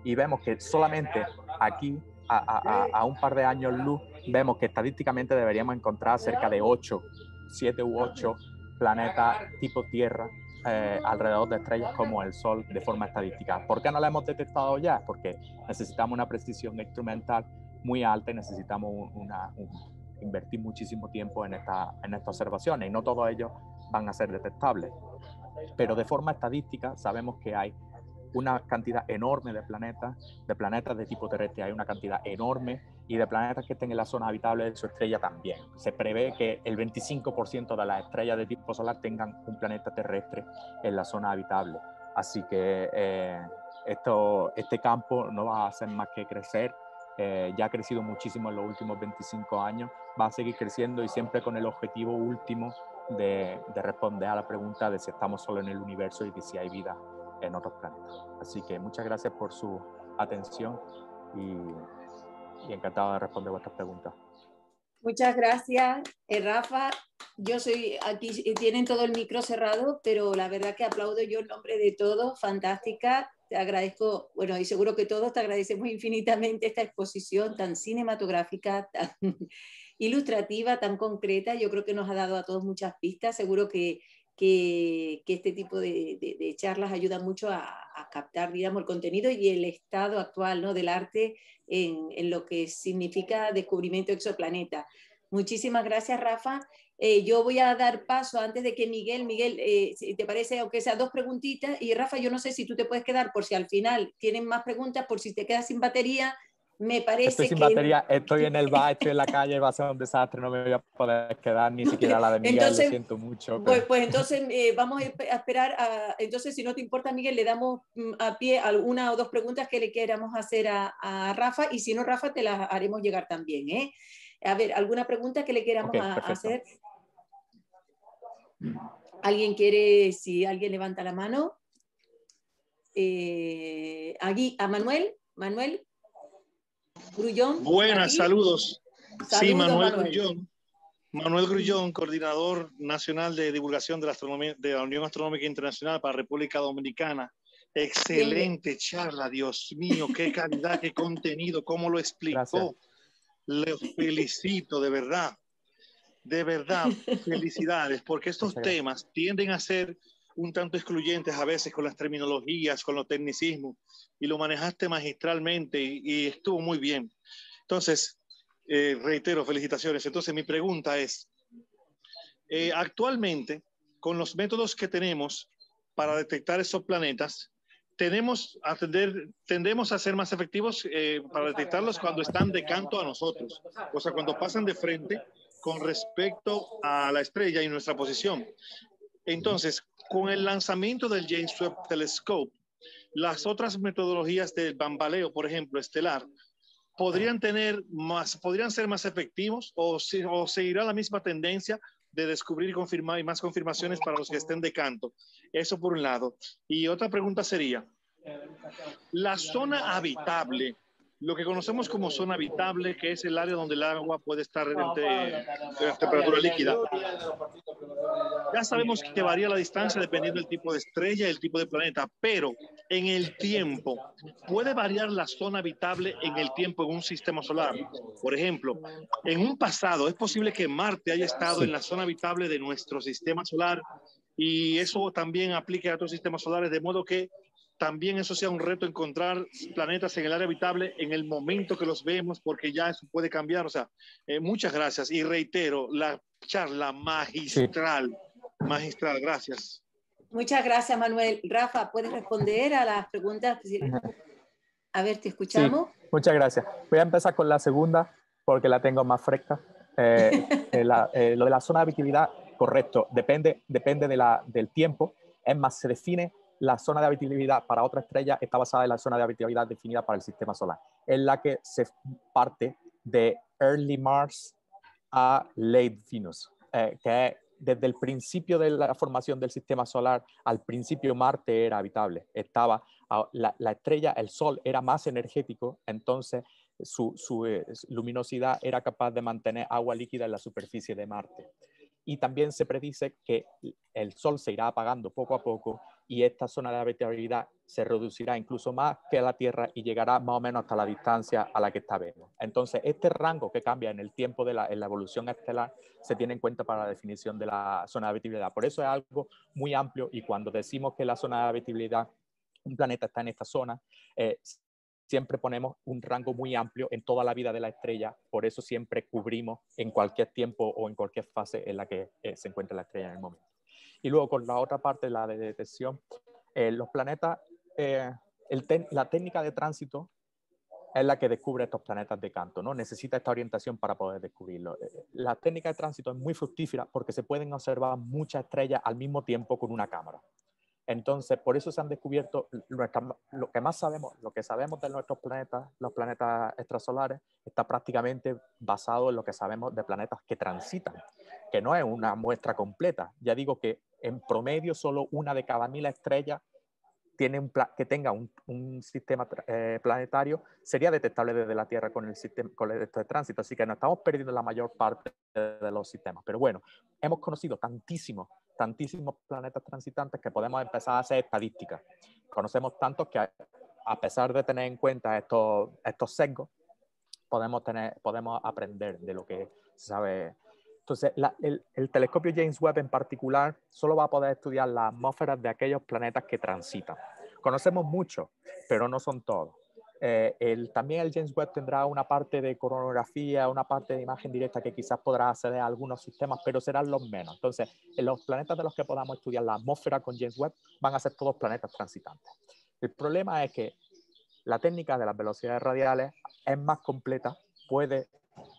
Y vemos que solamente aquí, a, a, a, un par de años luz, vemos que estadísticamente deberíamos encontrar cerca de 8, 7 u 8 planetas tipo Tierra eh, alrededor de estrellas como el Sol de forma estadística. ¿Por qué no la hemos detectado ya? Porque necesitamos una precisión instrumental muy alta y necesitamos una, invertir muchísimo tiempo en, en estas observaciones y no todos ellos van a ser detectables. Pero de forma estadística sabemos que hay una cantidad enorme de planetas, de planetas de tipo terrestre hay una cantidad enorme y de planetas que estén en la zona habitable de su estrella también. Se prevé que el 25% de las estrellas de tipo solar tengan un planeta terrestre en la zona habitable. Así que eh, esto, este campo no va a hacer más que crecer. Eh, ya ha crecido muchísimo en los últimos 25 años, va a seguir creciendo y siempre con el objetivo último de, de responder a la pregunta de si estamos solo en el universo y de si hay vida en otros planetas. Así que muchas gracias por su atención y, y encantado de responder vuestras preguntas. Muchas gracias, eh, Rafa. Yo soy aquí, tienen todo el micro cerrado, pero la verdad que aplaudo yo en nombre de todos, fantástica. Te agradezco, bueno, y seguro que todos te agradecemos infinitamente esta exposición tan cinematográfica, tan ilustrativa, tan concreta. Yo creo que nos ha dado a todos muchas pistas. Seguro que que, este tipo de, charlas ayudan mucho a, captar, digamos, el contenido y el estado actual ¿no? del arte en, lo que significa descubrimiento exoplaneta. Muchísimas gracias, Rafa. Eh, yo voy a dar paso antes de que Miguel, Miguel, eh, si te parece, aunque sea dos preguntitas, y Rafa, yo no sé si tú te puedes quedar por si al final tienen más preguntas, por si te quedas sin batería, me parece estoy sin batería, estoy en el bar, estoy en la calle, va a ser un desastre, no me voy a poder quedar ni siquiera la de Miguel, entonces, lo siento mucho. Pues, pues, entonces eh, vamos a esperar, a, entonces si no te importa Miguel, le damos mm, a pie alguna o dos preguntas que le queramos hacer a, a Rafa y si no Rafa te las haremos llegar también. ¿eh? A ver, ¿alguna pregunta que le queramos okay, hacer? ¿Alguien quiere, si alguien levanta la mano? Eh, aquí, a Manuel, Manuel, Grullón. Buenas, saludos. Sí, Manuel, Grullón. Manuel Grullón, coordinador nacional de divulgación de la, astronomía, de la Unión Astronómica Internacional para República Dominicana. Excelente charla, Dios mío, qué calidad, qué contenido, cómo lo explicó. Le felicito, de verdad. De verdad, felicidades, porque estos temas tienden a ser un tanto excluyentes a veces con las terminologías, con los tecnicismos, y lo manejaste magistralmente y, estuvo muy bien. Entonces, eh, reitero, felicitaciones. Entonces, mi pregunta es, eh, actualmente, con los métodos que tenemos para detectar esos planetas, tenemos a tender, tendemos a ser más efectivos eh, para detectarlos cuando están de canto a nosotros, o sea, cuando pasan de frente con respecto a la estrella y nuestra posición. Entonces, con el lanzamiento del James Webb Telescope, las otras metodologías del bambaleo, por ejemplo, estelar, podrían tener más, podrían ser más efectivos o, o seguirá la misma tendencia de descubrir y confirmar y más confirmaciones para los que estén de canto. Eso por un lado. Y otra pregunta sería, la zona habitable lo que conocemos como zona habitable, que es el área donde el agua puede estar en temperatura líquida. Ya sabemos que varía la distancia dependiendo del tipo de estrella y el tipo de planeta, pero en el tiempo, ¿puede variar la zona habitable en el tiempo en un sistema solar? Por ejemplo, en un pasado es posible que Marte haya estado en la zona habitable de nuestro sistema solar y eso también aplique a otros sistemas solares, de modo que también eso sea un reto encontrar planetas en el área habitable en el momento que los vemos, porque ya eso puede cambiar. O sea, eh, muchas gracias y reitero la charla magistral, magistral. Gracias. Muchas gracias, Manuel. Rafa, ¿puedes responder a las preguntas? A ver, te escuchamos. Sí, muchas gracias. Voy a empezar con la segunda porque la tengo más fresca. Eh, eh, lo de la zona de habitabilidad, correcto, depende, depende de la, del tiempo. Es más, se define la zona de habitabilidad para otra estrella está basada en la zona de habitabilidad definida para el sistema solar, en la que se parte de Early Mars a Late Venus, eh, que desde el principio de la formación del sistema solar, al principio Marte era habitable, estaba la, estrella, el Sol era más energético, entonces su, su luminosidad era capaz de mantener agua líquida en la superficie de Marte. Y también se predice que el Sol se irá apagando poco a poco y esta zona de habitabilidad se reducirá incluso más que la Tierra y llegará más o menos hasta la distancia a la que está Venus. Entonces, este rango que cambia en el tiempo de la, evolución estelar se tiene en cuenta para la definición de la zona de habitabilidad. Por eso es algo muy amplio y cuando decimos que la zona de habitabilidad, un planeta está en esta zona, eh, siempre ponemos un rango muy amplio en toda la vida de la estrella, por eso siempre cubrimos en cualquier tiempo o en cualquier fase en la que eh, se encuentra la estrella en el momento. Y luego con la otra parte, la de detección, eh, los planetas, eh, la técnica de tránsito es la que descubre estos planetas de canto, ¿no? Necesita esta orientación para poder descubrirlo. La técnica de tránsito es muy fructífera porque se pueden observar muchas estrellas al mismo tiempo con una cámara. Entonces, por eso se han descubierto lo que más sabemos, lo que sabemos de nuestros planetas, los planetas extrasolares, está prácticamente basado en lo que sabemos de planetas que transitan, que no es una muestra completa. Ya digo que en promedio solo una de cada mil estrellas tiene un que tenga un, sistema eh, planetario sería detectable desde la Tierra con el sistema con el de tránsito. Así que no estamos perdiendo la mayor parte de los sistemas. Pero bueno, hemos conocido tantísimos, tantísimos planetas transitantes que podemos empezar a hacer estadísticas. Conocemos tantos que a pesar de tener en cuenta estos, estos sesgos, podemos, tener, podemos aprender de lo que se sabe entonces, el, telescopio James Webb en particular solo va a poder estudiar las atmósferas de aquellos planetas que transitan. Conocemos mucho, pero no son todos. Eh, también el James Webb tendrá una parte de coronografía, una parte de imagen directa que quizás podrá acceder a algunos sistemas, pero serán los menos. Entonces, en los planetas de los que podamos estudiar la atmósfera con James Webb van a ser todos planetas transitantes. El problema es que la técnica de las velocidades radiales es más completa, puede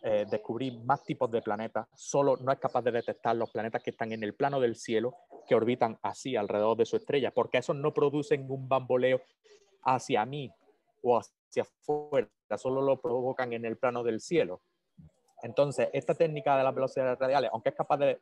eh, descubrir más tipos de planetas, solo no es capaz de detectar los planetas que están en el plano del cielo, que orbitan así alrededor de su estrella, porque esos no producen un bamboleo hacia mí o hacia afuera, solo lo provocan en el plano del cielo. Entonces, esta técnica de las velocidades radiales, aunque es capaz de,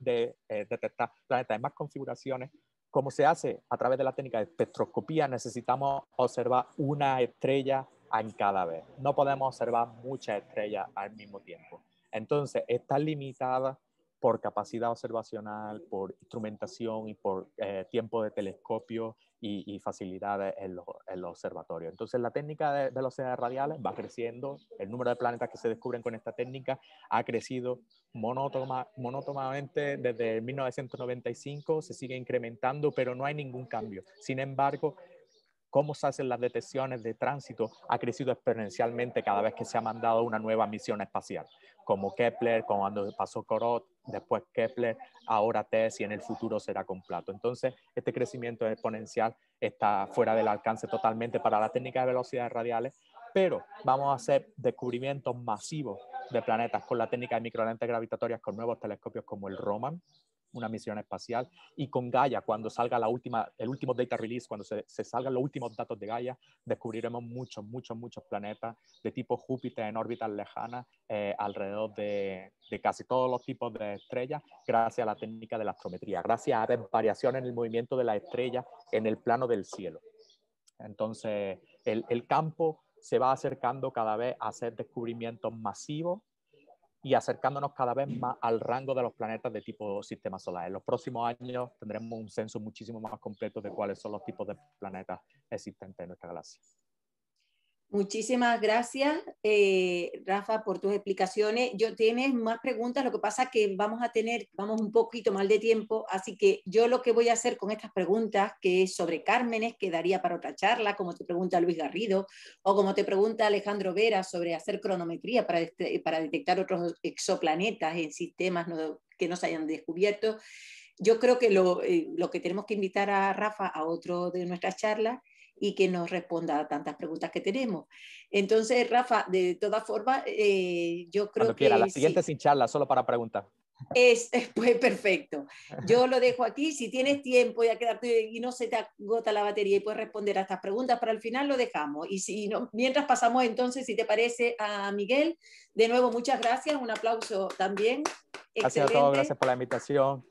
eh, detectar planetas en más configuraciones, como se hace a través de la técnica de espectroscopía, necesitamos observar una estrella en cada vez. No podemos observar muchas estrellas al mismo tiempo. Entonces, está limitada por capacidad observacional, por instrumentación y por eh, tiempo de telescopio y, facilidades en los, observatorios. Entonces, la técnica de velocidades radiales va creciendo, el número de planetas que se descubren con esta técnica ha crecido monótonamente desde 1995, se sigue incrementando, pero no hay ningún cambio. Sin embargo, cómo se hacen las detecciones de tránsito ha crecido exponencialmente cada vez que se ha mandado una nueva misión espacial, como Kepler, como cuando pasó Corot, después Kepler, ahora TESS y en el futuro será completo. Entonces, este crecimiento exponencial está fuera del alcance totalmente para la técnica de velocidades radiales, pero vamos a hacer descubrimientos masivos de planetas con la técnica de microlentes gravitatorias con nuevos telescopios como el Roman, una misión espacial, y con Gaia, cuando salga la última, el último data release, cuando se, salgan los últimos datos de Gaia, descubriremos muchos, muchos, muchos planetas de tipo Júpiter en órbitas lejanas eh, alrededor de, casi todos los tipos de estrellas, gracias a la técnica de la astrometría, gracias a variaciones en el movimiento de la estrella en el plano del cielo. Entonces, el, el campo se va acercando cada vez a hacer descubrimientos masivos y acercándonos cada vez más al rango de los planetas de tipo sistema solar. En los próximos años tendremos un censo muchísimo más completo de cuáles son los tipos de planetas existentes en nuestra galaxia. Muchísimas gracias, eh, Rafa, por tus explicaciones. Yo tienes más preguntas, lo que pasa es que vamos a tener, vamos un poquito mal de tiempo, así que yo lo que voy a hacer con estas preguntas, que es sobre Cármenes, quedaría para otra charla, como te pregunta Luis Garrido, o como te pregunta Alejandro Vera sobre hacer cronometría para, este, detectar otros exoplanetas en sistemas que no se hayan descubierto. Yo creo que lo, eh, lo que tenemos que invitar a Rafa a otro de nuestras charlas y que nos responda a tantas preguntas que tenemos. Entonces, Rafa, de todas formas, eh, yo creo que... la siguiente sin charla, solo para preguntar. Es, pues perfecto. Yo lo dejo aquí. Si tienes tiempo y, a quedarte, y no se te agota la batería y puedes responder a estas preguntas, para el final lo dejamos. Y si no, mientras pasamos entonces, si te parece, a Miguel, de nuevo muchas gracias. Un aplauso también. Gracias a todos, gracias por la invitación.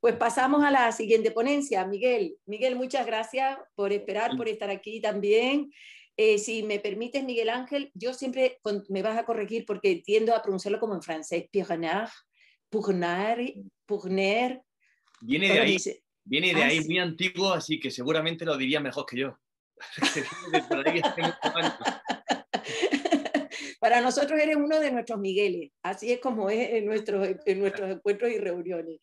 Pues pasamos a la siguiente ponencia. Miguel, Miguel, muchas gracias por esperar, por estar aquí también. Eh, si me permites, Miguel Ángel, yo siempre me vas a corregir porque tiendo a pronunciarlo como en francés. Pierre, Pourner, Pourner. Viene de ahí, viene de ah, ahí muy antiguo, así que seguramente lo diría mejor que yo. Para nosotros eres uno de nuestros Migueles, así es como es en nuestros, en nuestros encuentros y reuniones.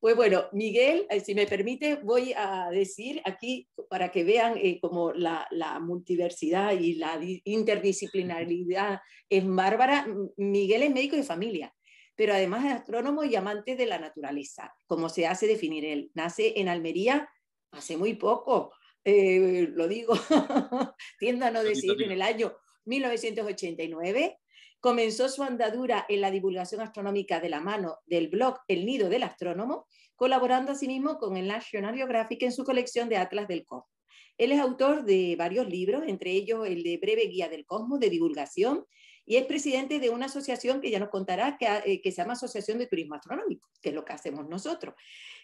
Pues bueno, Miguel, eh, si me permite, voy a decir aquí para que vean eh, como la, la, multiversidad y la interdisciplinaridad es bárbara. Miguel es médico de familia, pero además es astrónomo y amante de la naturaleza, como se hace definir él. Nace en Almería hace muy poco, eh, lo digo, tiendo a no decir, en el año 1989 Comenzó su andadura en la divulgación astronómica de la mano del blog El Nido del Astrónomo, colaborando asimismo con el National Geographic en su colección de Atlas del Cosmos. Él es autor de varios libros, entre ellos el de Breve Guía del Cosmos de Divulgación, y es presidente de una asociación que ya nos contará, que, eh, que, se llama Asociación de Turismo Astronómico, que es lo que hacemos nosotros.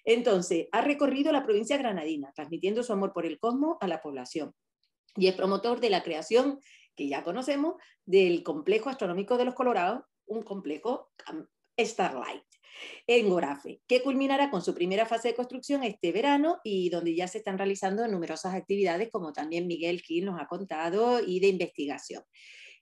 Entonces, ha recorrido la provincia granadina, transmitiendo su amor por el cosmos a la población. Y es promotor de la creación que ya conocemos, del complejo astronómico de los Colorados, un complejo Starlight en Gorafe, que culminará con su primera fase de construcción este verano y donde ya se están realizando numerosas actividades, como también Miguel Gil nos ha contado, y de investigación.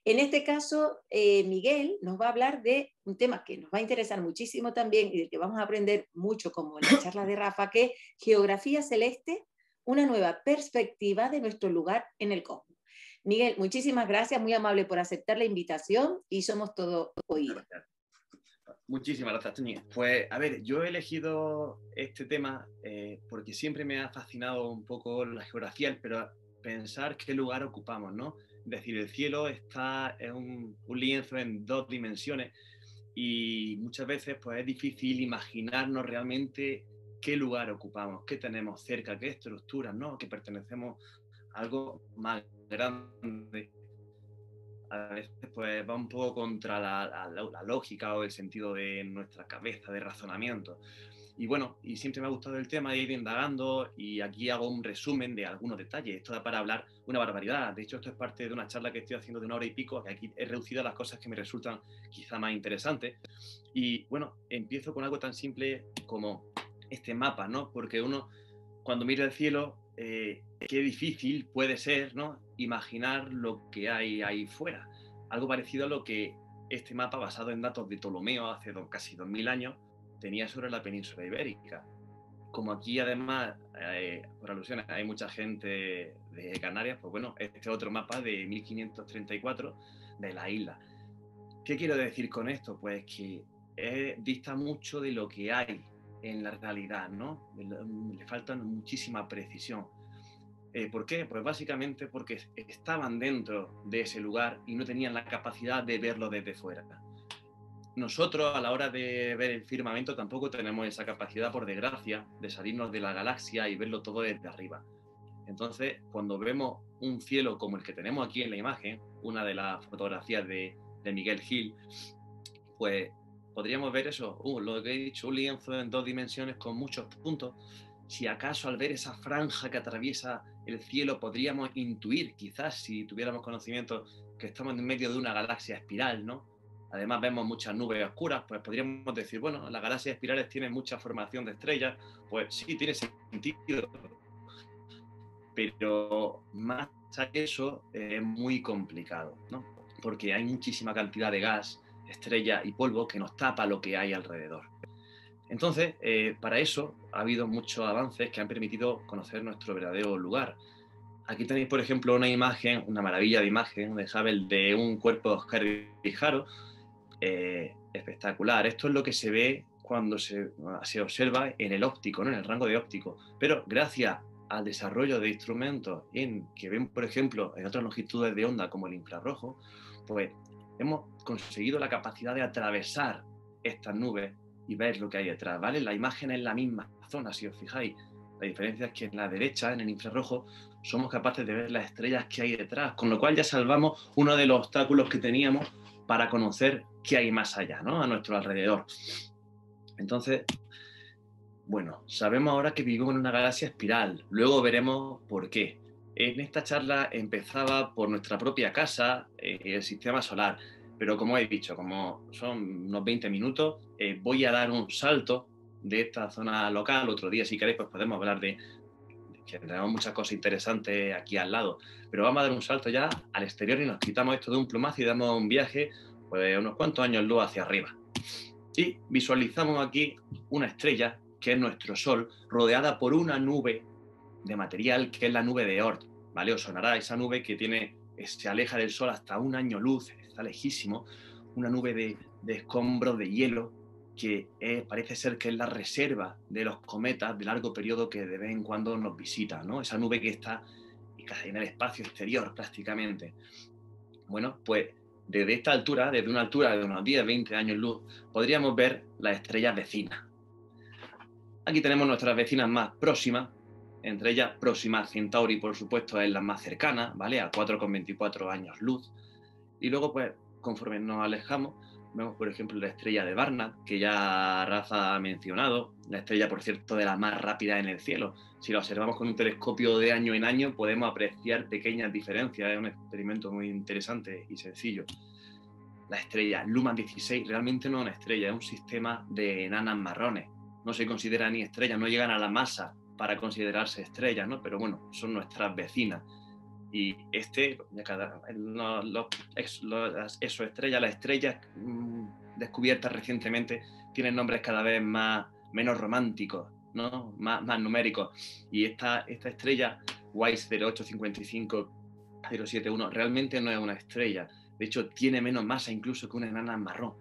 En este caso, eh, Miguel nos va a hablar de un tema que nos va a interesar muchísimo también y del que vamos a aprender mucho, como en la charla de Rafa, que es Geografía Celeste, una nueva perspectiva de nuestro lugar en el cosmos. Miguel, muchísimas gracias, muy amable por aceptar la invitación y somos todo oídos. Muchísimas gracias, Toñi. Pues, a ver, yo he elegido este tema eh, porque siempre me ha fascinado un poco la geografía, pero pensar qué lugar ocupamos, ¿no? Es decir, el cielo está un, un lienzo en dos dimensiones y muchas veces pues, es difícil imaginarnos realmente qué lugar ocupamos, qué tenemos cerca, qué estructuras, ¿no? Que pertenecemos a algo más grande, a veces pues va un poco contra la, lógica o el sentido de nuestra cabeza, de razonamiento. Y bueno, y siempre me ha gustado el tema de ir indagando y aquí hago un resumen de algunos detalles. Esto da para hablar una barbaridad. De hecho, esto es parte de una charla que estoy haciendo de una hora y pico, aquí he reducido las cosas que me resultan quizá más interesantes. Y bueno, empiezo con algo tan simple como este mapa, ¿no? Porque uno, cuando mira el cielo, eh, qué difícil puede ser ¿no? Imaginar lo que hay ahí fuera. Algo parecido a lo que este mapa, basado en datos de Ptolomeo hace casi 2000 años, tenía sobre la península ibérica. Como aquí además, eh, por alusiones, hay mucha gente de Canarias, pues bueno, este otro mapa de 1534 de la isla. ¿Qué quiero decir con esto? Pues que dista mucho de lo que hay en la realidad, ¿no? Le falta muchísima precisión. Eh, ¿Por qué? Pues básicamente porque estaban dentro de ese lugar y no tenían la capacidad de verlo desde fuera. Nosotros a la hora de ver el firmamento tampoco tenemos esa capacidad, por desgracia, de salirnos de la galaxia y verlo todo desde arriba. Entonces, cuando vemos un cielo como el que tenemos aquí en la imagen, una de las fotografías de, de Miguel Gil, pues podríamos ver eso, uh, lo que he dicho, un lienzo en dos dimensiones con muchos puntos. Si acaso al ver esa franja que atraviesa el cielo podríamos intuir, quizás si tuviéramos conocimiento, que estamos en medio de una galaxia espiral, ¿no? Además vemos muchas nubes oscuras, pues podríamos decir, bueno, las galaxias espirales tienen mucha formación de estrellas, pues sí, tiene sentido. Pero más allá de eso es muy complicado, ¿no? Porque hay muchísima cantidad de gas, estrella y polvo que nos tapa lo que hay alrededor. Entonces, eh, para eso ha habido muchos avances que han permitido conocer nuestro verdadero lugar. Aquí tenéis, por ejemplo, una imagen, una maravilla de imagen de Hubble de un cuerpo de Oscar eh, espectacular. Esto es lo que se ve cuando se, se observa en el óptico, ¿no? en el rango de óptico. Pero gracias al desarrollo de instrumentos en, que ven, por ejemplo, en otras longitudes de onda como el infrarrojo, pues hemos conseguido la capacidad de atravesar estas nubes y ver lo que hay detrás, ¿vale? La imagen es la misma zona, si os fijáis. La diferencia es que en la derecha, en el infrarrojo, somos capaces de ver las estrellas que hay detrás, con lo cual ya salvamos uno de los obstáculos que teníamos para conocer qué hay más allá, ¿no? A nuestro alrededor. Entonces, bueno, sabemos ahora que vivimos en una galaxia espiral, luego veremos por qué. en esta charla empezaba por nuestra propia casa, eh, el sistema solar, pero como he dicho, como son unos 20 minutos, eh, voy a dar un salto de esta zona local. Otro día, si queréis, pues podemos hablar de, que tenemos muchas cosas interesantes aquí al lado, pero vamos a dar un salto ya al exterior y nos quitamos esto de un plumazo y damos un viaje pues unos cuantos años luz hacia arriba. Y visualizamos aquí una estrella que es nuestro Sol, rodeada por una nube de material que es la nube de Oort. ¿vale? Os sonará esa nube que tiene, se aleja del Sol hasta un año luz, está lejísimo, una nube de, escombros de hielo que parece ser que es la reserva de los cometas de largo periodo que de vez en cuando nos visitan, ¿no? Esa nube que está en el espacio exterior prácticamente. Bueno, pues desde esta altura, desde una altura de unos 10, 20 años luz, podríamos ver las estrellas vecinas. Aquí tenemos nuestras vecinas más próximas, entre ellas Próxima Centauri, por supuesto, es la más cercana, ¿vale? A 4,24 años luz. Y luego, pues, conforme nos alejamos, vemos, por ejemplo, la estrella de Barnard, que ya Rafa ha mencionado, la estrella, por cierto, de la más rápida en el cielo. Si la observamos con un telescopio de año en año, podemos apreciar pequeñas diferencias. Es un experimento muy interesante y sencillo. La estrella Luman 16 realmente no es una estrella, es un sistema de enanas marrones. No se considera ni estrella, no llegan a la masa para considerarse estrellas, ¿no? Pero bueno, son nuestras vecinas. Y este, cada, eso, estrella, las estrellas mm, descubiertas recientemente tienen nombres cada vez más, menos románticos, ¿no? Más, más numéricos. Y esta, esta estrella, WISE 0855071, realmente no es una estrella. De hecho, tiene menos masa incluso que una enana marrón.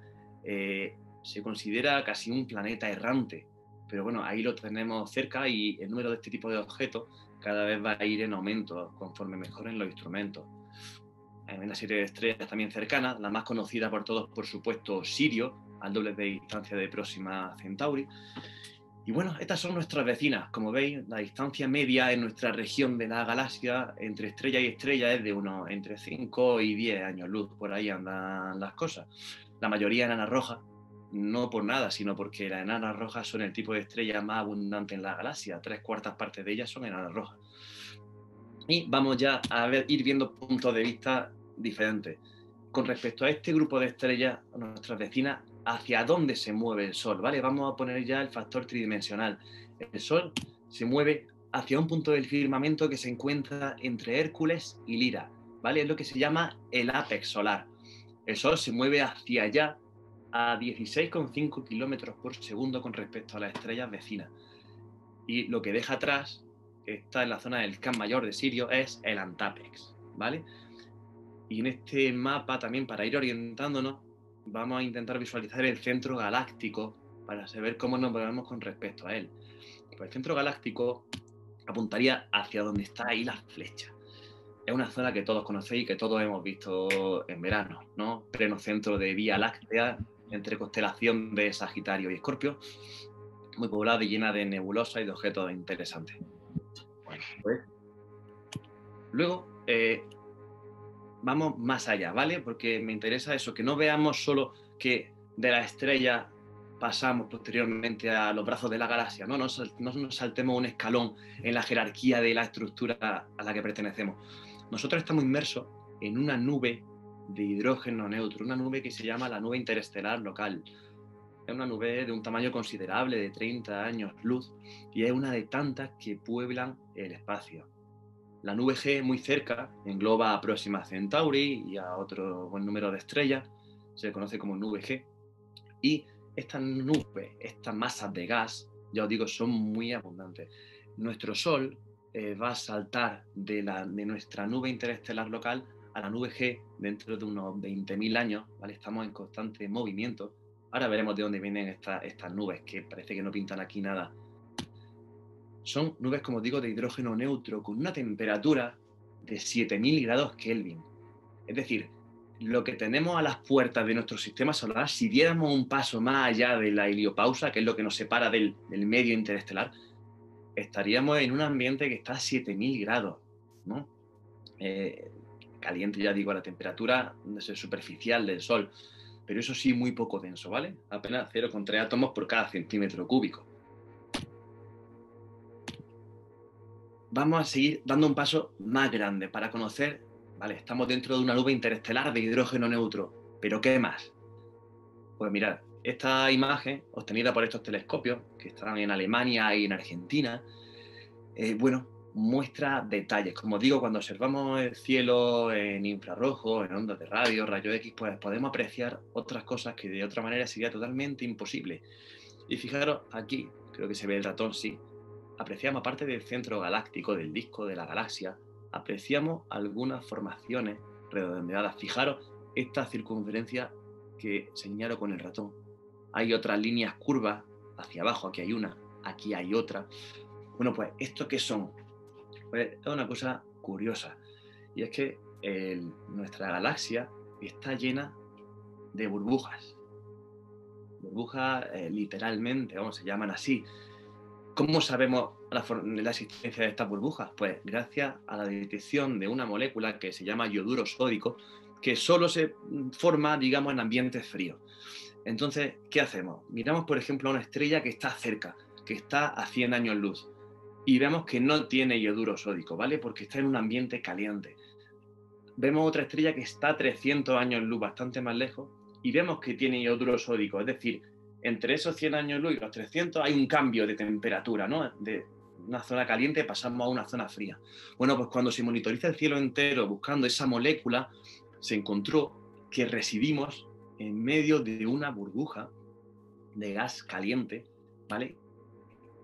Eh, se considera casi un planeta errante pero bueno, ahí lo tenemos cerca y el número de este tipo de objetos cada vez va a ir en aumento conforme mejoren los instrumentos. Hay una serie de estrellas también cercanas, la más conocida por todos, por supuesto, Sirio, al doble de distancia de Próxima Centauri. Y bueno, estas son nuestras vecinas. Como veis, la distancia media en nuestra región de la galaxia entre estrella y estrella es de unos entre 5 y 10 años luz. Por ahí andan las cosas. La mayoría enanas rojas, no por nada, sino porque las enanas rojas son el tipo de estrella más abundante en la galaxia. Tres cuartas partes de ellas son enanas rojas. Y vamos ya a ir viendo puntos de vista diferentes. Con respecto a este grupo de estrellas, nuestras vecinas, ¿hacia dónde se mueve el Sol? ¿Vale? Vamos a poner ya el factor tridimensional. El Sol se mueve hacia un punto del firmamento que se encuentra entre Hércules y Lira. ¿Vale? Es lo que se llama el apex solar. El Sol se mueve hacia allá a 16,5 kilómetros por segundo con respecto a las estrellas vecinas. Y lo que deja atrás, que está en la zona del Can Mayor de Sirio, es el Antapex, ¿vale? Y en este mapa también, para ir orientándonos, vamos a intentar visualizar el centro galáctico para saber cómo nos movemos con respecto a él. Pues el centro galáctico apuntaría hacia donde está ahí la flecha. Es una zona que todos conocéis y que todos hemos visto en verano, ¿no? Pleno centro de Vía Láctea, entre constelación de Sagitario y Escorpio, muy poblada y llena de nebulosas y de objetos interesantes. Pues, luego eh, vamos más allá, ¿vale? Porque me interesa eso, que no veamos solo que de la estrella pasamos posteriormente a los brazos de la galaxia, no nos, no nos saltemos un escalón en la jerarquía de la estructura a la que pertenecemos. Nosotros estamos inmersos en una nube de hidrógeno neutro, una nube que se llama la nube interestelar local. Es una nube de un tamaño considerable, de 30 años luz, y es una de tantas que pueblan el espacio. La nube G muy cerca engloba a Próxima Centauri y a otro buen número de estrellas, se conoce como nube G. Y estas nubes, estas masas de gas, ya os digo, son muy abundantes. Nuestro Sol eh, va a saltar de, la, de nuestra nube interestelar local a la nube G dentro de unos 20.000 años, ¿vale? Estamos en constante movimiento. Ahora veremos de dónde vienen estas nubes, que parece que no pintan aquí nada. Son nubes, como digo, de hidrógeno neutro, con una temperatura de 7.000 grados Kelvin. Es decir, lo que tenemos a las puertas de nuestro sistema solar, si diéramos un paso más allá de la heliopausa, que es lo que nos separa del, medio interestelar, estaríamos en un ambiente que está a 7.000 grados. ¿no? Eh, caliente, ya digo, a la temperatura superficial del Sol, pero eso sí muy poco denso, ¿vale? Apenas 0,3 átomos por cada centímetro cúbico. vamos a seguir dando un paso más grande para conocer, vale, estamos dentro de una nube interestelar de hidrógeno neutro, pero ¿qué más? Pues mirad, esta imagen obtenida por estos telescopios que están en Alemania y en Argentina, eh, bueno, muestra detalles. Como digo, cuando observamos el cielo en infrarrojo, en ondas de radio, rayo X, pues podemos apreciar otras cosas que de otra manera sería totalmente imposible. Y fijaros aquí, creo que se ve el ratón, sí, apreciamos, aparte del centro galáctico, del disco de la galaxia, apreciamos algunas formaciones redondeadas. Fijaros esta circunferencia que señalo con el ratón. Hay otras líneas curvas hacia abajo, aquí hay una, aquí hay otra. Bueno, pues, ¿esto qué son? Pues es una cosa curiosa. Y es que nuestra galaxia está llena de burbujas. Burbujas eh, literalmente, vamos, se llaman así. ¿Cómo sabemos la, existencia de estas burbujas? Pues gracias a la detección de una molécula que se llama yoduro sódico, que solo se forma, digamos, en ambientes fríos. Entonces, ¿qué hacemos? Miramos, por ejemplo, a una estrella que está cerca, que está a 100 años luz, y vemos que no tiene yoduro sódico, ¿vale? Porque está en un ambiente caliente. Vemos otra estrella que está a 300 años luz, bastante más lejos, y vemos que tiene yoduro sódico, es decir, entre esos 100 años luz y los 300 hay un cambio de temperatura, ¿no? De una zona caliente pasamos a una zona fría. Bueno, pues cuando se monitoriza el cielo entero buscando esa molécula, se encontró que residimos en medio de una burbuja de gas caliente, ¿vale?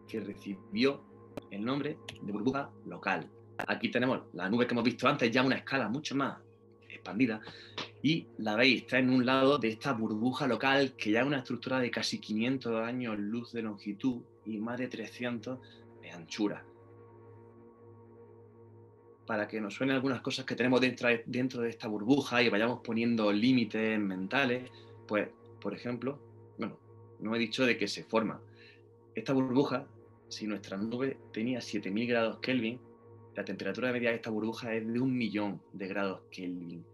Que recibió el nombre de burbuja local. Aquí tenemos la nube que hemos visto antes, ya una escala mucho más expandida, y la veis, está en un lado de esta burbuja local que ya es una estructura de casi 500 años luz de longitud y más de 300 de anchura. Para que nos suenen algunas cosas que tenemos dentro, dentro de esta burbuja y vayamos poniendo límites mentales, pues, por ejemplo, bueno, no he dicho de que se forma. Esta burbuja, si nuestra nube tenía 7000 grados Kelvin, la temperatura media de esta burbuja es de un millón de grados Kelvin.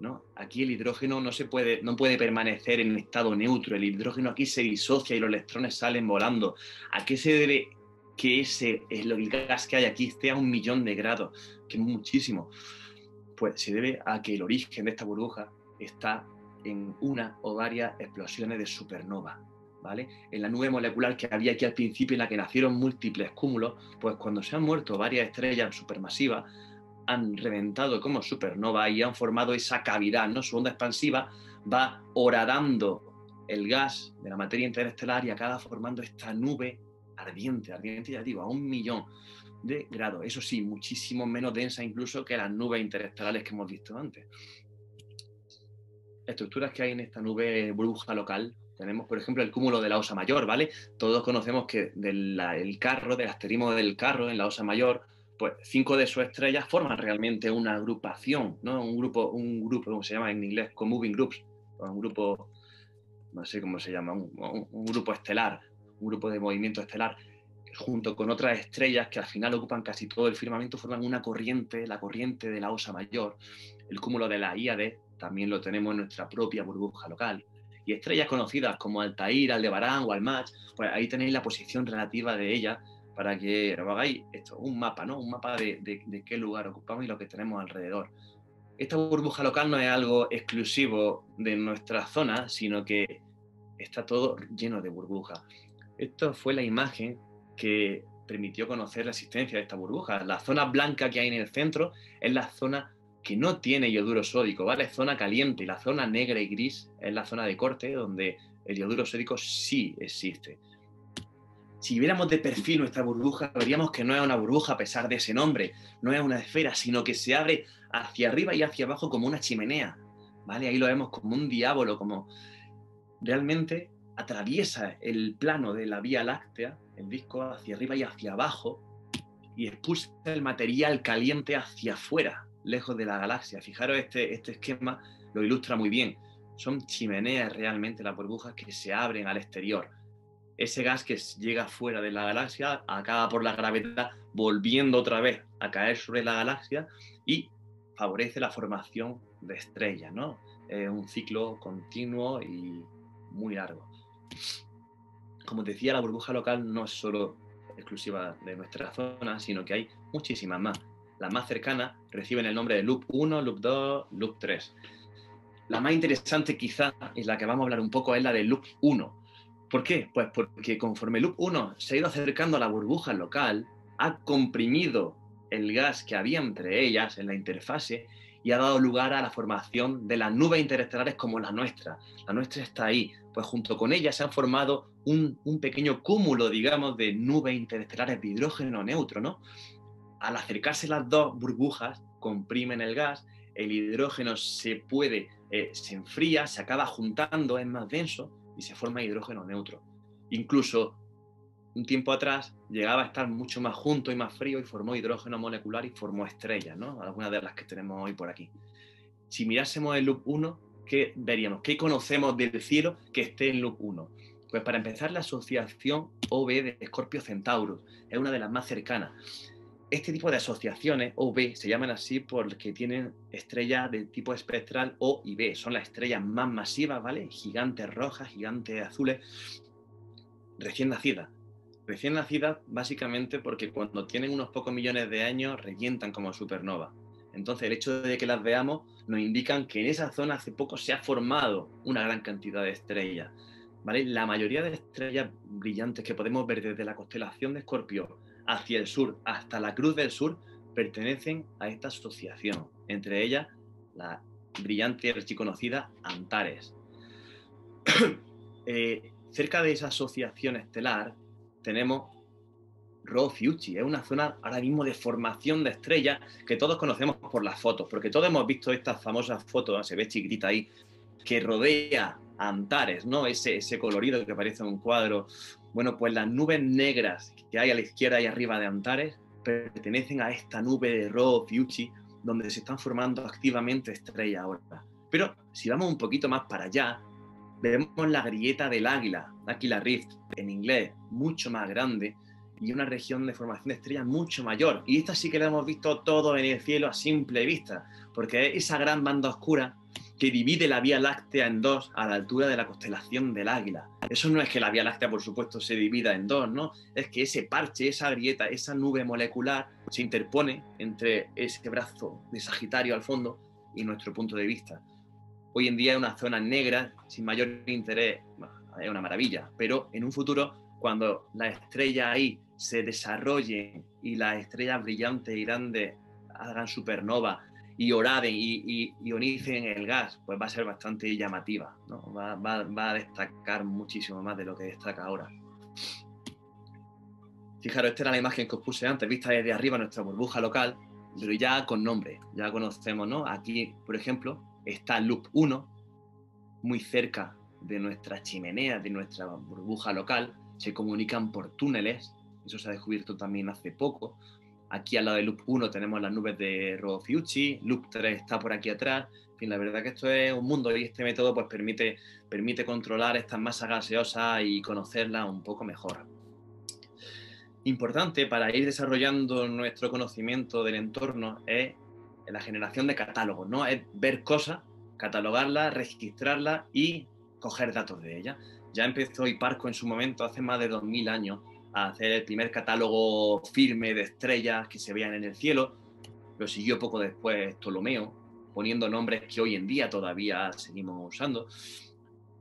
¿no? Aquí el hidrógeno no, se puede, no puede permanecer en estado neutro, el hidrógeno aquí se disocia y los electrones salen volando. ¿A qué se debe que ese, el gas que hay aquí esté a un millón de grados, que es muchísimo? Pues se debe a que el origen de esta burbuja está en una o varias explosiones de supernova. En la nube molecular que había aquí al principio, en la que nacieron múltiples cúmulos, pues cuando se han muerto varias estrellas supermasivas, han reventado como supernova y han formado esa cavidad, ¿no? Su onda expansiva va horadando el gas de la materia interestelar y acaba formando esta nube ardiente, ardiente ya digo, a un millón de grados. Eso sí, muchísimo menos densa incluso que las nubes interestelares que hemos visto antes. Estructuras que hay en esta nube burbuja local tenemos, por ejemplo, el cúmulo de la Osa Mayor, ¿vale? Todos conocemos que del el carro, del asterismo del carro en la Osa Mayor, pues cinco de sus estrellas forman realmente una agrupación, ¿no? Un grupo, un grupo, como se llama en inglés, con moving groups, un grupo, no sé cómo se llama, un, grupo estelar, un grupo de movimiento estelar, junto con otras estrellas que al final ocupan casi todo el firmamento, forman una corriente, la corriente de la Osa Mayor. El cúmulo de la IAD también lo tenemos en nuestra propia burbuja local. Y estrellas conocidas como Altair, Aldebarán o Almach, pues ahí tenéis la posición relativa de ellas para que hagáis esto, un mapa, ¿no? Un mapa de, de, qué lugar ocupamos y lo que tenemos alrededor. Esta burbuja local no es algo exclusivo de nuestra zona, sino que está todo lleno de burbujas. Esto fue la imagen que permitió conocer la existencia de esta burbuja. La zona blanca que hay en el centro es la zona que no tiene yoduro sódico, ¿vale? Zona caliente y la zona negra y gris es la zona de corte donde el yoduro sódico sí existe si viéramos de perfil nuestra burbuja, veríamos que no es una burbuja a pesar de ese nombre, no es una esfera, sino que se abre hacia arriba y hacia abajo como una chimenea. ¿Vale? Ahí lo vemos como un diablo, como realmente atraviesa el plano de la Vía Láctea, el disco hacia arriba y hacia abajo, y expulsa el material caliente hacia afuera, lejos de la galaxia. Fijaros, este, este esquema lo ilustra muy bien. Son chimeneas realmente las burbujas que se abren al exterior ese gas que llega fuera de la galaxia acaba por la gravedad volviendo otra vez a caer sobre la galaxia y favorece la formación de estrellas, ¿no? Es un ciclo continuo y muy largo. Como decía, la burbuja local no es solo exclusiva de nuestra zona, sino que hay muchísimas más. Las más cercanas reciben el nombre de Loop 1, Loop 2, Loop 3. La más interesante quizá, y la que vamos a hablar un poco, es la de Loop 1. ¿Por qué? Pues porque conforme Loop 1 se ha ido acercando a la burbuja local, ha comprimido el gas que había entre ellas en la interfase y ha dado lugar a la formación de las nubes interestelares como la nuestra. La nuestra está ahí, pues junto con ella se han formado un, pequeño cúmulo, digamos, de nubes interestelares de hidrógeno neutro, ¿no? Al acercarse las dos burbujas, comprimen el gas, el hidrógeno se puede, eh, se enfría, se acaba juntando, es más denso y se forma hidrógeno neutro. Incluso un tiempo atrás llegaba a estar mucho más junto y más frío y formó hidrógeno molecular y formó estrellas, ¿no? Algunas de las que tenemos hoy por aquí. Si mirásemos el loop 1, ¿qué veríamos? ¿Qué conocemos del cielo que esté en Loop 1? Pues para empezar, la asociación OB de Scorpio Centaurus es una de las más cercanas. Este tipo de asociaciones OB se llaman así porque tienen estrellas de tipo espectral O y B. Son las estrellas más masivas, ¿vale? Gigantes rojas, gigantes azules, recién nacidas. Recién nacidas básicamente porque cuando tienen unos pocos millones de años revientan como supernova. Entonces, el hecho de que las veamos nos indican que en esa zona hace poco se ha formado una gran cantidad de estrellas. ¿vale? La mayoría de estrellas brillantes que podemos ver desde la constelación de Escorpio hacia el sur hasta la Cruz del Sur pertenecen a esta asociación. Entre ellas, la brillante y conocida Antares. Eh, cerca de esa asociación estelar tenemos Rho Fiuchi. Es una zona ahora mismo de formación de estrellas que todos conocemos por las fotos, porque todos hemos visto estas famosas fotos, se ve chiquitita ahí, que rodea Antares, ¿no? Ese, ese colorido que parece un cuadro. Bueno, pues las nubes negras que hay a la izquierda y arriba de Antares pertenecen a esta nube de Fiuchi, donde se están formando activamente estrellas ahora. Pero si vamos un poquito más para allá, vemos la grieta del águila, Aquila Rift, en inglés, mucho más grande, y una región de formación de estrellas mucho mayor. Y esta sí que la hemos visto todo en el cielo a simple vista, porque es esa gran banda oscura que divide la Vía Láctea en dos a la altura de la constelación del Águila. Eso no es que la Vía Láctea, por supuesto, se divida en dos, ¿no? Es que ese parche, esa grieta, esa nube molecular se interpone entre ese brazo de Sagitario al fondo y nuestro punto de vista. Hoy en día es una zona negra, sin mayor interés, es una maravilla, pero en un futuro, cuando la estrella ahí se desarrollen y las estrellas brillantes y grandes hagan supernova y oraden y, ionicen el gas, pues va a ser bastante llamativa, ¿no? va, a destacar muchísimo más de lo que destaca ahora. Fijaros, esta era la imagen que os puse antes, vista desde arriba nuestra burbuja local, pero ya con nombre, ya conocemos, ¿no? Aquí, por ejemplo, está Loop 1, muy cerca de nuestra chimenea, de nuestra burbuja local, se comunican por túneles, eso se ha descubierto también hace poco. Aquí al lado de Loop 1 tenemos las nubes de Fiuchi, Loop 3 está por aquí atrás. En fin, la verdad que esto es un mundo y este método pues permite, permite controlar estas masas gaseosas y conocerlas un poco mejor. Importante para ir desarrollando nuestro conocimiento del entorno es la generación de catálogos, ¿no? Es ver cosas, catalogarlas, registrarlas y coger datos de ellas. Ya empezó Hiparco en su momento, hace más de 2000 años, a hacer el primer catálogo firme de estrellas que se veían en el cielo. Lo siguió poco después Ptolomeo, poniendo nombres que hoy en día todavía seguimos usando.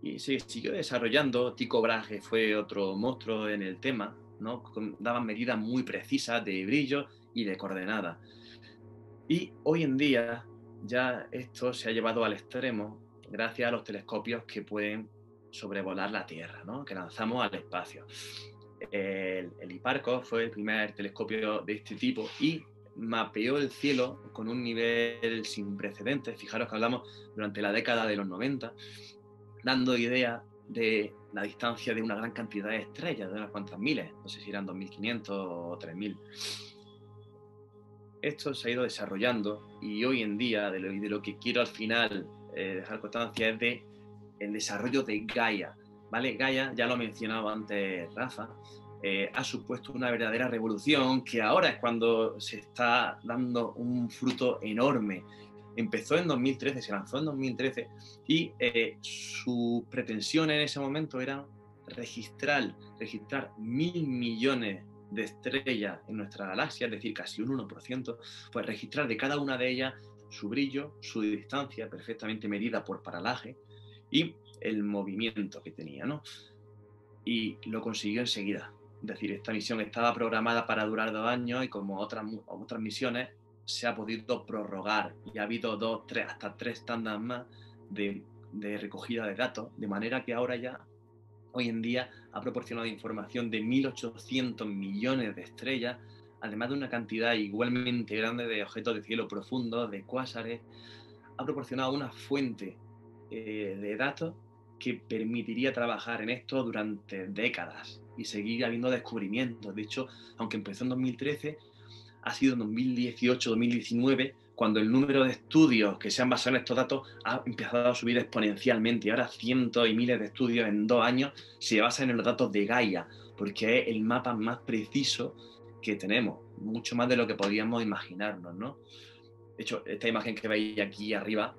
Y se siguió desarrollando. Tycho Brahe fue otro monstruo en el tema, ¿no? daban medidas muy precisas de brillo y de coordenada. Y hoy en día ya esto se ha llevado al extremo gracias a los telescopios que pueden sobrevolar la Tierra, ¿no? que lanzamos al espacio. El, el Hiparco fue el primer telescopio de este tipo y mapeó el cielo con un nivel sin precedentes. Fijaros que hablamos durante la década de los 90, dando idea de la distancia de una gran cantidad de estrellas, de unas cuantas miles, no sé si eran 2.500 o 3.000. Esto se ha ido desarrollando y hoy en día, de lo, de lo que quiero al final eh, dejar constancia es de el desarrollo de Gaia. ¿Vale? Gaia, ya lo ha mencionado antes Rafa, eh, ha supuesto una verdadera revolución que ahora es cuando se está dando un fruto enorme. Empezó en 2013, se lanzó en 2013 y eh, su pretensión en ese momento era registrar, registrar mil millones de estrellas en nuestra galaxia, es decir, casi un 1%, pues registrar de cada una de ellas su brillo, su distancia perfectamente medida por paralaje y el movimiento que tenía, ¿no? Y lo consiguió enseguida. Es decir, esta misión estaba programada para durar dos años y como otras, otras misiones se ha podido prorrogar y ha habido dos, tres, hasta tres tandas más de, recogida de datos, de manera que ahora ya, hoy en día, ha proporcionado información de 1.800 millones de estrellas, además de una cantidad igualmente grande de objetos de cielo profundo, de cuásares, ha proporcionado una fuente eh, de datos que permitiría trabajar en esto durante décadas y seguir habiendo descubrimientos. De hecho, aunque empezó en 2013, ha sido en 2018-2019 cuando el número de estudios que se han basado en estos datos ha empezado a subir exponencialmente. Ahora cientos y miles de estudios en dos años se basan en los datos de Gaia, porque es el mapa más preciso que tenemos, mucho más de lo que podíamos imaginarnos, ¿no? De hecho, esta imagen que veis aquí arriba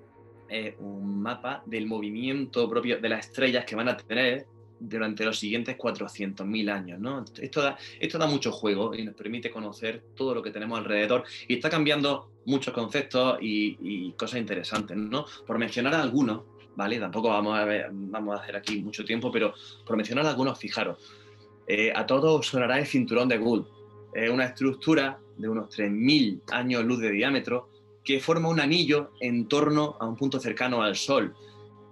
es un mapa del movimiento propio de las estrellas que van a tener durante los siguientes 400.000 años. ¿no? Esto, da, mucho juego y nos permite conocer todo lo que tenemos alrededor y está cambiando muchos conceptos y, cosas interesantes. ¿no? Por mencionar algunos, ¿vale? Tampoco vamos a, hacer aquí mucho tiempo, pero por mencionar algunos, fijaros, eh, a todos sonará el cinturón de Gould. Es una estructura de unos 3.000 años luz de diámetro que forma un anillo en torno a un punto cercano al Sol.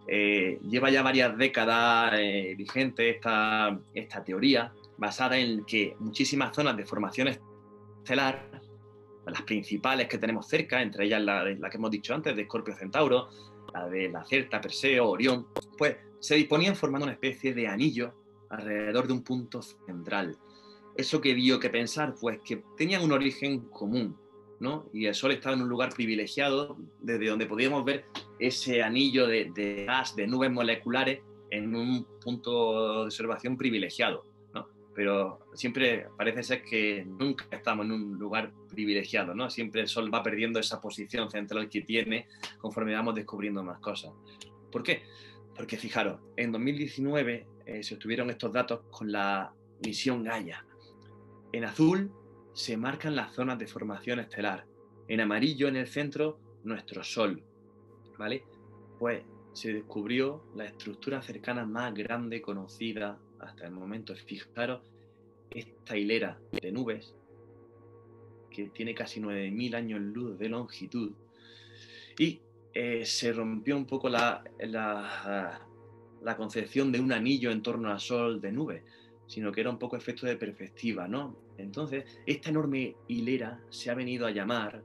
Eh, lleva ya varias décadas eh, vigente esta, esta teoría, basada en que muchísimas zonas de formación estelar, las principales que tenemos cerca, entre ellas la, que hemos dicho antes, de Escorpio Centauro, la de la Certa, Perseo, Orión, pues se disponían formando una especie de anillo alrededor de un punto central. Eso que dio que pensar, pues que tenían un origen común, y el Sol estaba en un lugar privilegiado desde donde podíamos ver ese anillo de, gas, de nubes moleculares, en un punto de observación privilegiado, Pero siempre parece ser que nunca estamos en un lugar privilegiado, ¿no? Siempre el Sol va perdiendo esa posición central que tiene conforme vamos descubriendo más cosas. ¿Por qué? Porque fijaros, en 2019 eh, se obtuvieron estos datos con la misión Gaia. En azul se marcan las zonas de formación estelar. En amarillo, en el centro, nuestro Sol. ¿Vale? Pues se descubrió la estructura cercana más grande conocida hasta el momento. Fijaros esta hilera de nubes que tiene casi 9.000 años luz de longitud. Y eh, se rompió un poco la, la, la, concepción de un anillo en torno al Sol de nubes, sino que era un poco efecto de perspectiva, ¿no? Entonces, esta enorme hilera se ha venido a llamar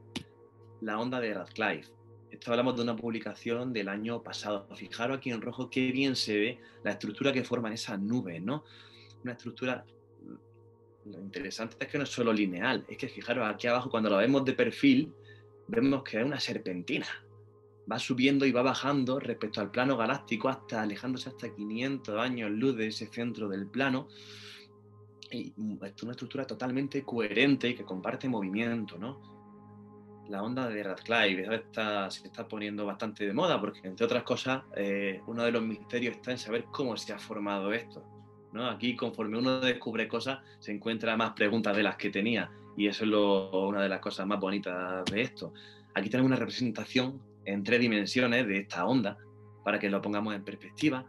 la onda de Radcliffe. Esto hablamos de una publicación del año pasado. Fijaros aquí en rojo qué bien se ve la estructura que forman esas nubes, ¿no? Una estructura. Mm, lo interesante es que no es solo lineal, es que fijaros aquí abajo, cuando lo vemos de perfil, vemos que es una serpentina. Va subiendo y va bajando respecto al plano galáctico hasta alejándose hasta 500 años luz de ese centro del plano y es una estructura totalmente coherente y que comparte movimiento, ¿no? La onda de Radcliffe está, se está poniendo bastante de moda porque, entre otras cosas, eh, uno de los misterios está en saber cómo se ha formado esto. ¿no? Aquí, conforme uno descubre cosas, se encuentra más preguntas de las que tenía y eso es lo, una de las cosas más bonitas de esto. Aquí tenemos una representación en tres dimensiones de esta onda para que lo pongamos en perspectiva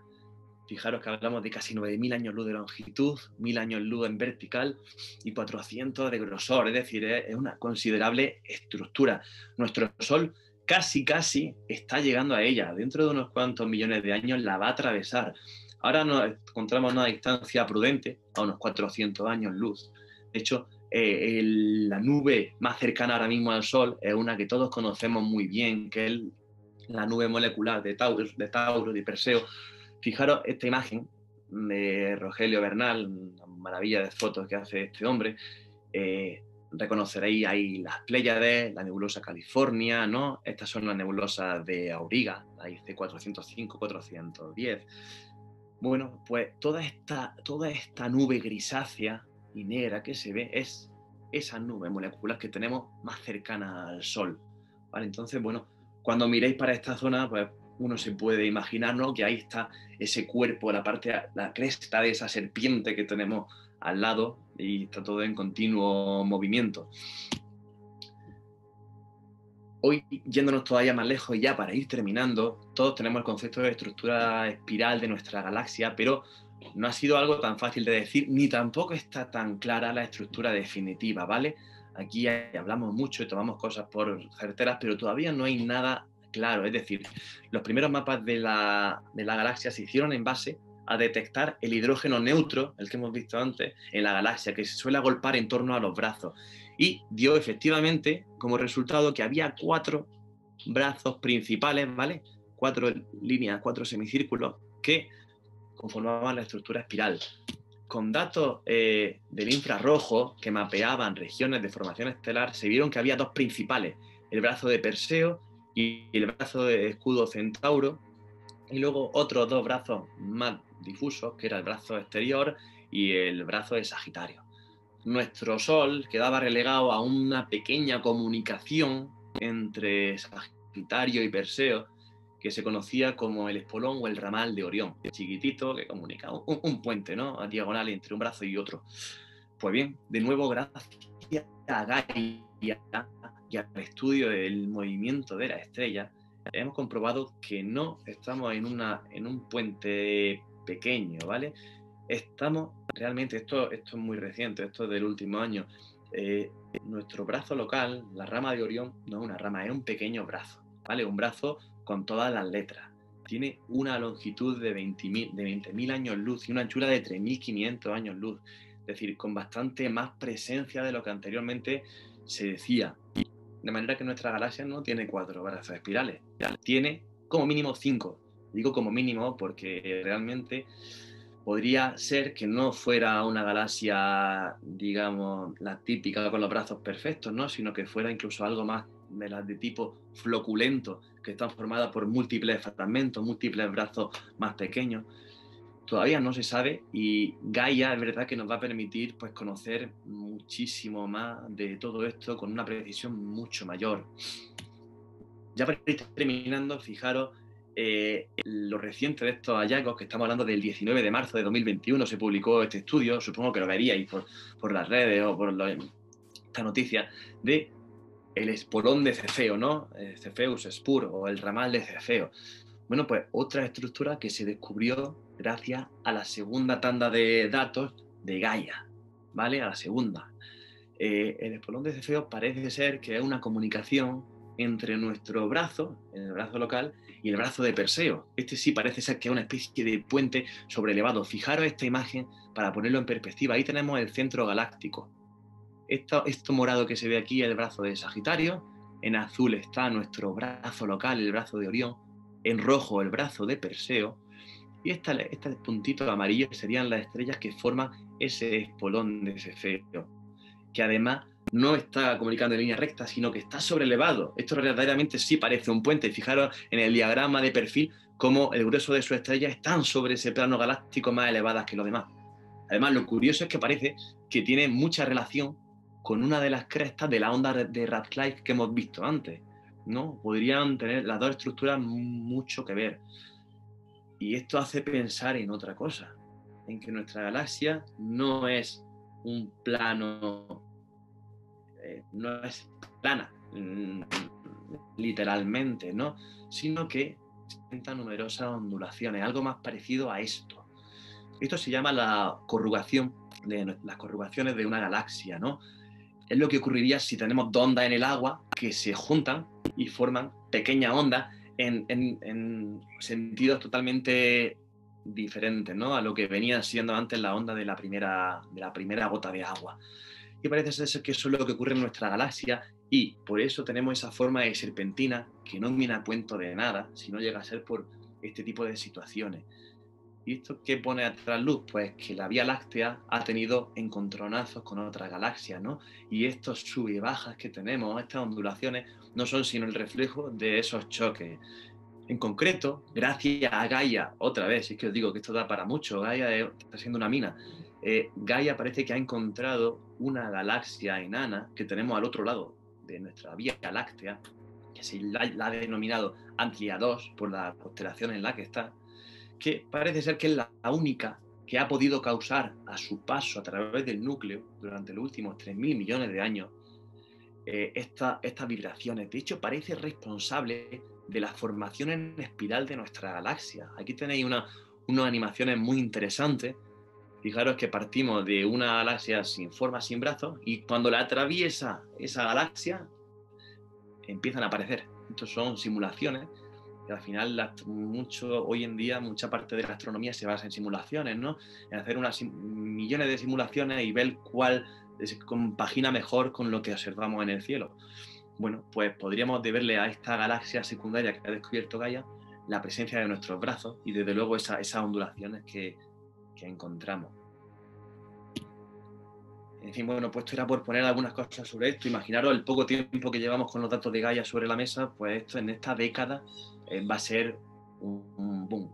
Fijaros que hablamos de casi 9.000 años luz de longitud, 1.000 años luz en vertical y 400 de grosor, es decir, es una considerable estructura. Nuestro Sol casi, casi está llegando a ella. Dentro de unos cuantos millones de años la va a atravesar. Ahora nos encontramos a una distancia prudente, a unos 400 años luz. De hecho, eh, la nube más cercana ahora mismo al Sol es una que todos conocemos muy bien, que es la nube molecular de Tauro, de, Tauro, de Perseo, Fijaros esta imagen de Rogelio Bernal, una maravilla de fotos que hace este hombre. Eh, reconoceréis ahí las Pléyades, la nebulosa California, ¿no? Estas son las nebulosas de Auriga, la IC405, 410. Bueno, pues toda esta, toda esta nube grisácea y negra que se ve es esa nube molecular que tenemos más cercana al Sol. ¿vale? Entonces, bueno, cuando miréis para esta zona, pues uno se puede imaginar que ahí está ese cuerpo, la parte, la cresta de esa serpiente que tenemos al lado, y está todo en continuo movimiento. Hoy, yéndonos todavía más lejos, ya para ir terminando, todos tenemos el concepto de estructura espiral de nuestra galaxia, pero no ha sido algo tan fácil de decir, ni tampoco está tan clara la estructura definitiva, ¿vale? Aquí hablamos mucho y tomamos cosas por certeras, pero todavía no hay nada claro. Es decir, los primeros mapas de la, de la galaxia se hicieron en base a detectar el hidrógeno neutro, el que hemos visto antes, en la galaxia, que se suele agolpar en torno a los brazos y dio efectivamente como resultado que había cuatro brazos principales, ¿vale? Cuatro líneas, cuatro semicírculos que conformaban la estructura espiral. Con datos eh, del infrarrojo que mapeaban regiones de formación estelar, se vieron que había dos principales, el brazo de Perseo y el brazo de escudo Centauro, y luego otros dos brazos más difusos, que era el brazo exterior y el brazo de Sagitario nuestro Sol quedaba relegado a una pequeña comunicación entre Sagitario y Perseo, que se conocía como el espolón o el ramal de Orión, chiquitito que comunica, un, puente, ¿no? A diagonal entre un brazo y otro. Pues bien, de nuevo, gracias a Gaia y al estudio del movimiento de la estrella, hemos comprobado que no estamos en, una, en un puente pequeño, ¿vale? estamos realmente, esto, esto es muy reciente, esto es del último año, eh, nuestro brazo local, la rama de Orión, no es una rama, es un pequeño brazo, ¿vale? Un brazo con todas las letras. Tiene una longitud de 20.000 de 20 años luz y una anchura de 3.500 años luz. Es decir, con bastante más presencia de lo que anteriormente se decía. De manera que nuestra galaxia no tiene cuatro brazos espirales, tiene como mínimo cinco. Digo como mínimo porque realmente podría ser que no fuera una galaxia, digamos, la típica con los brazos perfectos, ¿no? sino que fuera incluso algo más de tipo floculento, que están formadas por múltiples fragmentos, múltiples brazos más pequeños. Todavía no se sabe y Gaia es verdad que nos va a permitir pues, conocer muchísimo más de todo esto con una precisión mucho mayor. Ya para ir terminando, fijaros eh, lo reciente de estos hallazgos, que estamos hablando del 19 de marzo de 2021, se publicó este estudio, supongo que lo veríais por, por las redes o por esta noticia, de el espolón de Cefeo, ¿no? Eh, Cefeus Spur o el ramal de Cefeo. Bueno, pues otra estructura que se descubrió gracias a la segunda tanda de datos de Gaia, ¿vale? A la segunda. Eh, el espolón de Cefeo parece ser que es una comunicación entre nuestro brazo, el brazo local, y el brazo de Perseo. Este sí parece ser que es una especie de puente sobrelevado. Fijaros esta imagen para ponerlo en perspectiva. Ahí tenemos el centro galáctico. Esto, morado que se ve aquí es el brazo de Sagitario. En azul está nuestro brazo local, el brazo de Orión. En rojo el brazo de Perseo. Y estos este puntitos amarillos serían las estrellas que forman ese espolón de Cefeo, que además no está comunicando en línea recta, sino que está sobrelevado. Esto verdaderamente sí parece un puente. Fijaros en el diagrama de perfil cómo el grueso de su estrella están sobre ese plano galáctico más elevadas que los demás. Además, lo curioso es que parece que tiene mucha relación con una de las crestas de la onda de Radcliffe que hemos visto antes. ¿no? Podrían tener las dos estructuras mucho que ver. Y esto hace pensar en otra cosa, en que nuestra galaxia no es un plano eh, no es plana, mm, literalmente, ¿no? Sino que presenta numerosas ondulaciones, algo más parecido a esto. Esto se llama la corrugación, de, las corrugaciones de una galaxia, ¿no? Es lo que ocurriría si tenemos dos ondas en el agua que se juntan y forman pequeñas ondas en, en, sentidos totalmente diferentes, ¿no? A lo que venía siendo antes la onda de la primera, de la primera gota de agua y parece ser que eso es lo que ocurre en nuestra galaxia y por eso tenemos esa forma de serpentina que no viene a cuento de nada, si no llega a ser por este tipo de situaciones. ¿Y esto qué pone atrás luz? Pues que la Vía Láctea ha tenido encontronazos con otras galaxias, ¿no? Y estos sub y bajas que tenemos, estas ondulaciones, no son sino el reflejo de esos choques. En concreto, gracias a Gaia, otra vez, es que os digo que esto da para mucho, Gaia está siendo una mina, eh, Gaia parece que ha encontrado una galaxia enana que tenemos al otro lado de nuestra Vía Láctea, que se la, ha denominado Antlia 2 por la constelación en la que está, que parece ser que es la única que ha podido causar a su paso a través del núcleo durante los últimos 3.000 millones de años eh, estas vibraciones. De hecho, parece responsable de la formación en espiral de nuestra galaxia. Aquí tenéis una, unas animaciones muy interesantes. Fijaros que partimos de una galaxia sin forma, sin brazos, y cuando la atraviesa esa galaxia, empiezan a aparecer. Estos son simulaciones al final mucho, hoy en día mucha parte de la astronomía se basa en simulaciones, ¿no? En hacer unas millones de simulaciones y ver cuál se compagina mejor con lo que observamos en el cielo. Bueno, pues podríamos deberle a esta galaxia secundaria que ha descubierto Gaia la presencia de nuestros brazos y desde luego esas ondulaciones que, que encontramos. En fin, bueno, pues esto era por poner algunas cosas sobre esto. Imaginaros el poco tiempo que llevamos con los datos de Gaia sobre la mesa, pues esto en esta década eh, va a ser un, boom.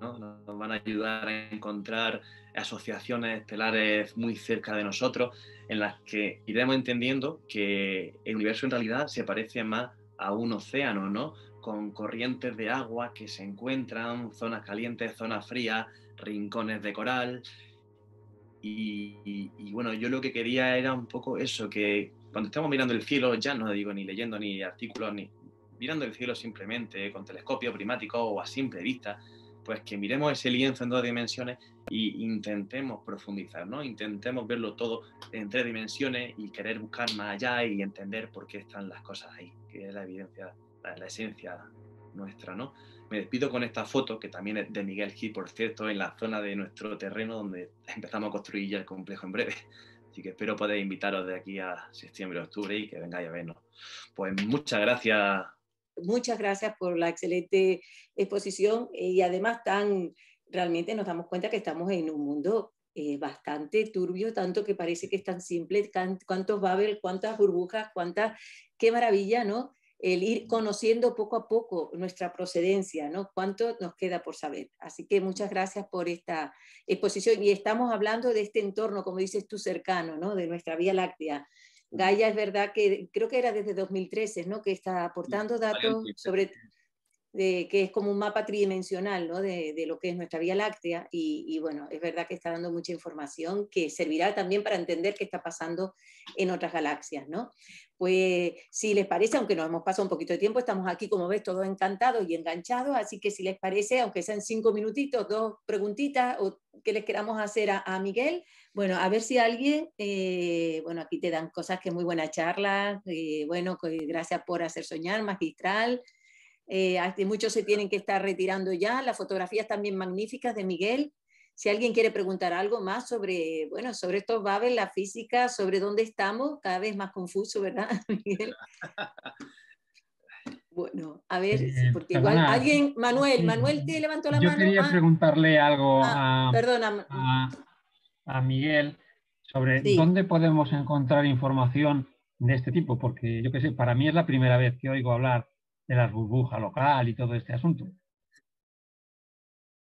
Nos van a ayudar a encontrar asociaciones estelares muy cerca de nosotros en las que iremos entendiendo que el universo en realidad se parece más a un océano, ¿no? Con corrientes de agua que se encuentran, zonas calientes, zonas frías, rincones de coral. Y, y, bueno, yo lo que quería era un poco eso, que cuando estamos mirando el cielo, ya no digo ni leyendo ni artículos ni, mirando el cielo simplemente con telescopio primático o a simple vista, pues que miremos ese lienzo en dos dimensiones e intentemos profundizar, ¿no? Intentemos verlo todo en tres dimensiones y querer buscar más allá y entender por qué están las cosas ahí, que es la evidencia, la, esencia nuestra, ¿no? Me despido con esta foto, que también es de Miguel Gil, por cierto, en la zona de nuestro terreno donde empezamos a construir ya el complejo en breve. Así que espero poder invitaros de aquí a septiembre, octubre y que vengáis a vernos. Pues muchas gracias muchas gracias por la excelente exposición y además tan realmente nos damos cuenta que estamos en un mundo eh, bastante turbio, tanto que parece que es tan simple, cuántos Babel, cuántas burbujas, cuántas, qué maravilla, ¿no? El ir conociendo poco a poco nuestra procedencia, ¿no? Cuánto nos queda por saber. Así que muchas gracias por esta exposición y estamos hablando de este entorno, como dices tú, cercano, ¿no? De nuestra Vía Láctea, Gaia es verdad que creo que era desde 2013, ¿no? Que está aportando datos sobre que es como un mapa tridimensional ¿no? de, lo que es nuestra Vía Láctea y, bueno, es verdad que está dando mucha información que servirá también para entender qué está pasando en otras galaxias. ¿no? Pues si les parece, aunque nos hemos pasado un poquito de tiempo, estamos aquí, como ves, todos encantados y enganchados, así que si les parece, aunque sean cinco minutitos, dos preguntitas o que les queramos hacer a Miguel, bueno, a ver si alguien, eh, bueno, aquí te dan cosas que muy buena charla, eh, bueno, gracias por hacer soñar, magistral. Eh, muchos se tienen que estar retirando ya, las fotografías también magníficas de Miguel. Si alguien quiere preguntar algo más sobre, bueno, sobre estos Babel, la física, sobre dónde estamos, cada vez más confuso, ¿verdad, Miguel? Bueno, a ver, porque igual alguien, Manuel, Manuel te levantó la mano. Yo quería ah. preguntarle algo ah, a, perdona. a, a Miguel sobre dónde podemos encontrar información de este tipo, porque yo qué sé, para mí es la primera vez que oigo hablar de las burbujas local y todo este asunto.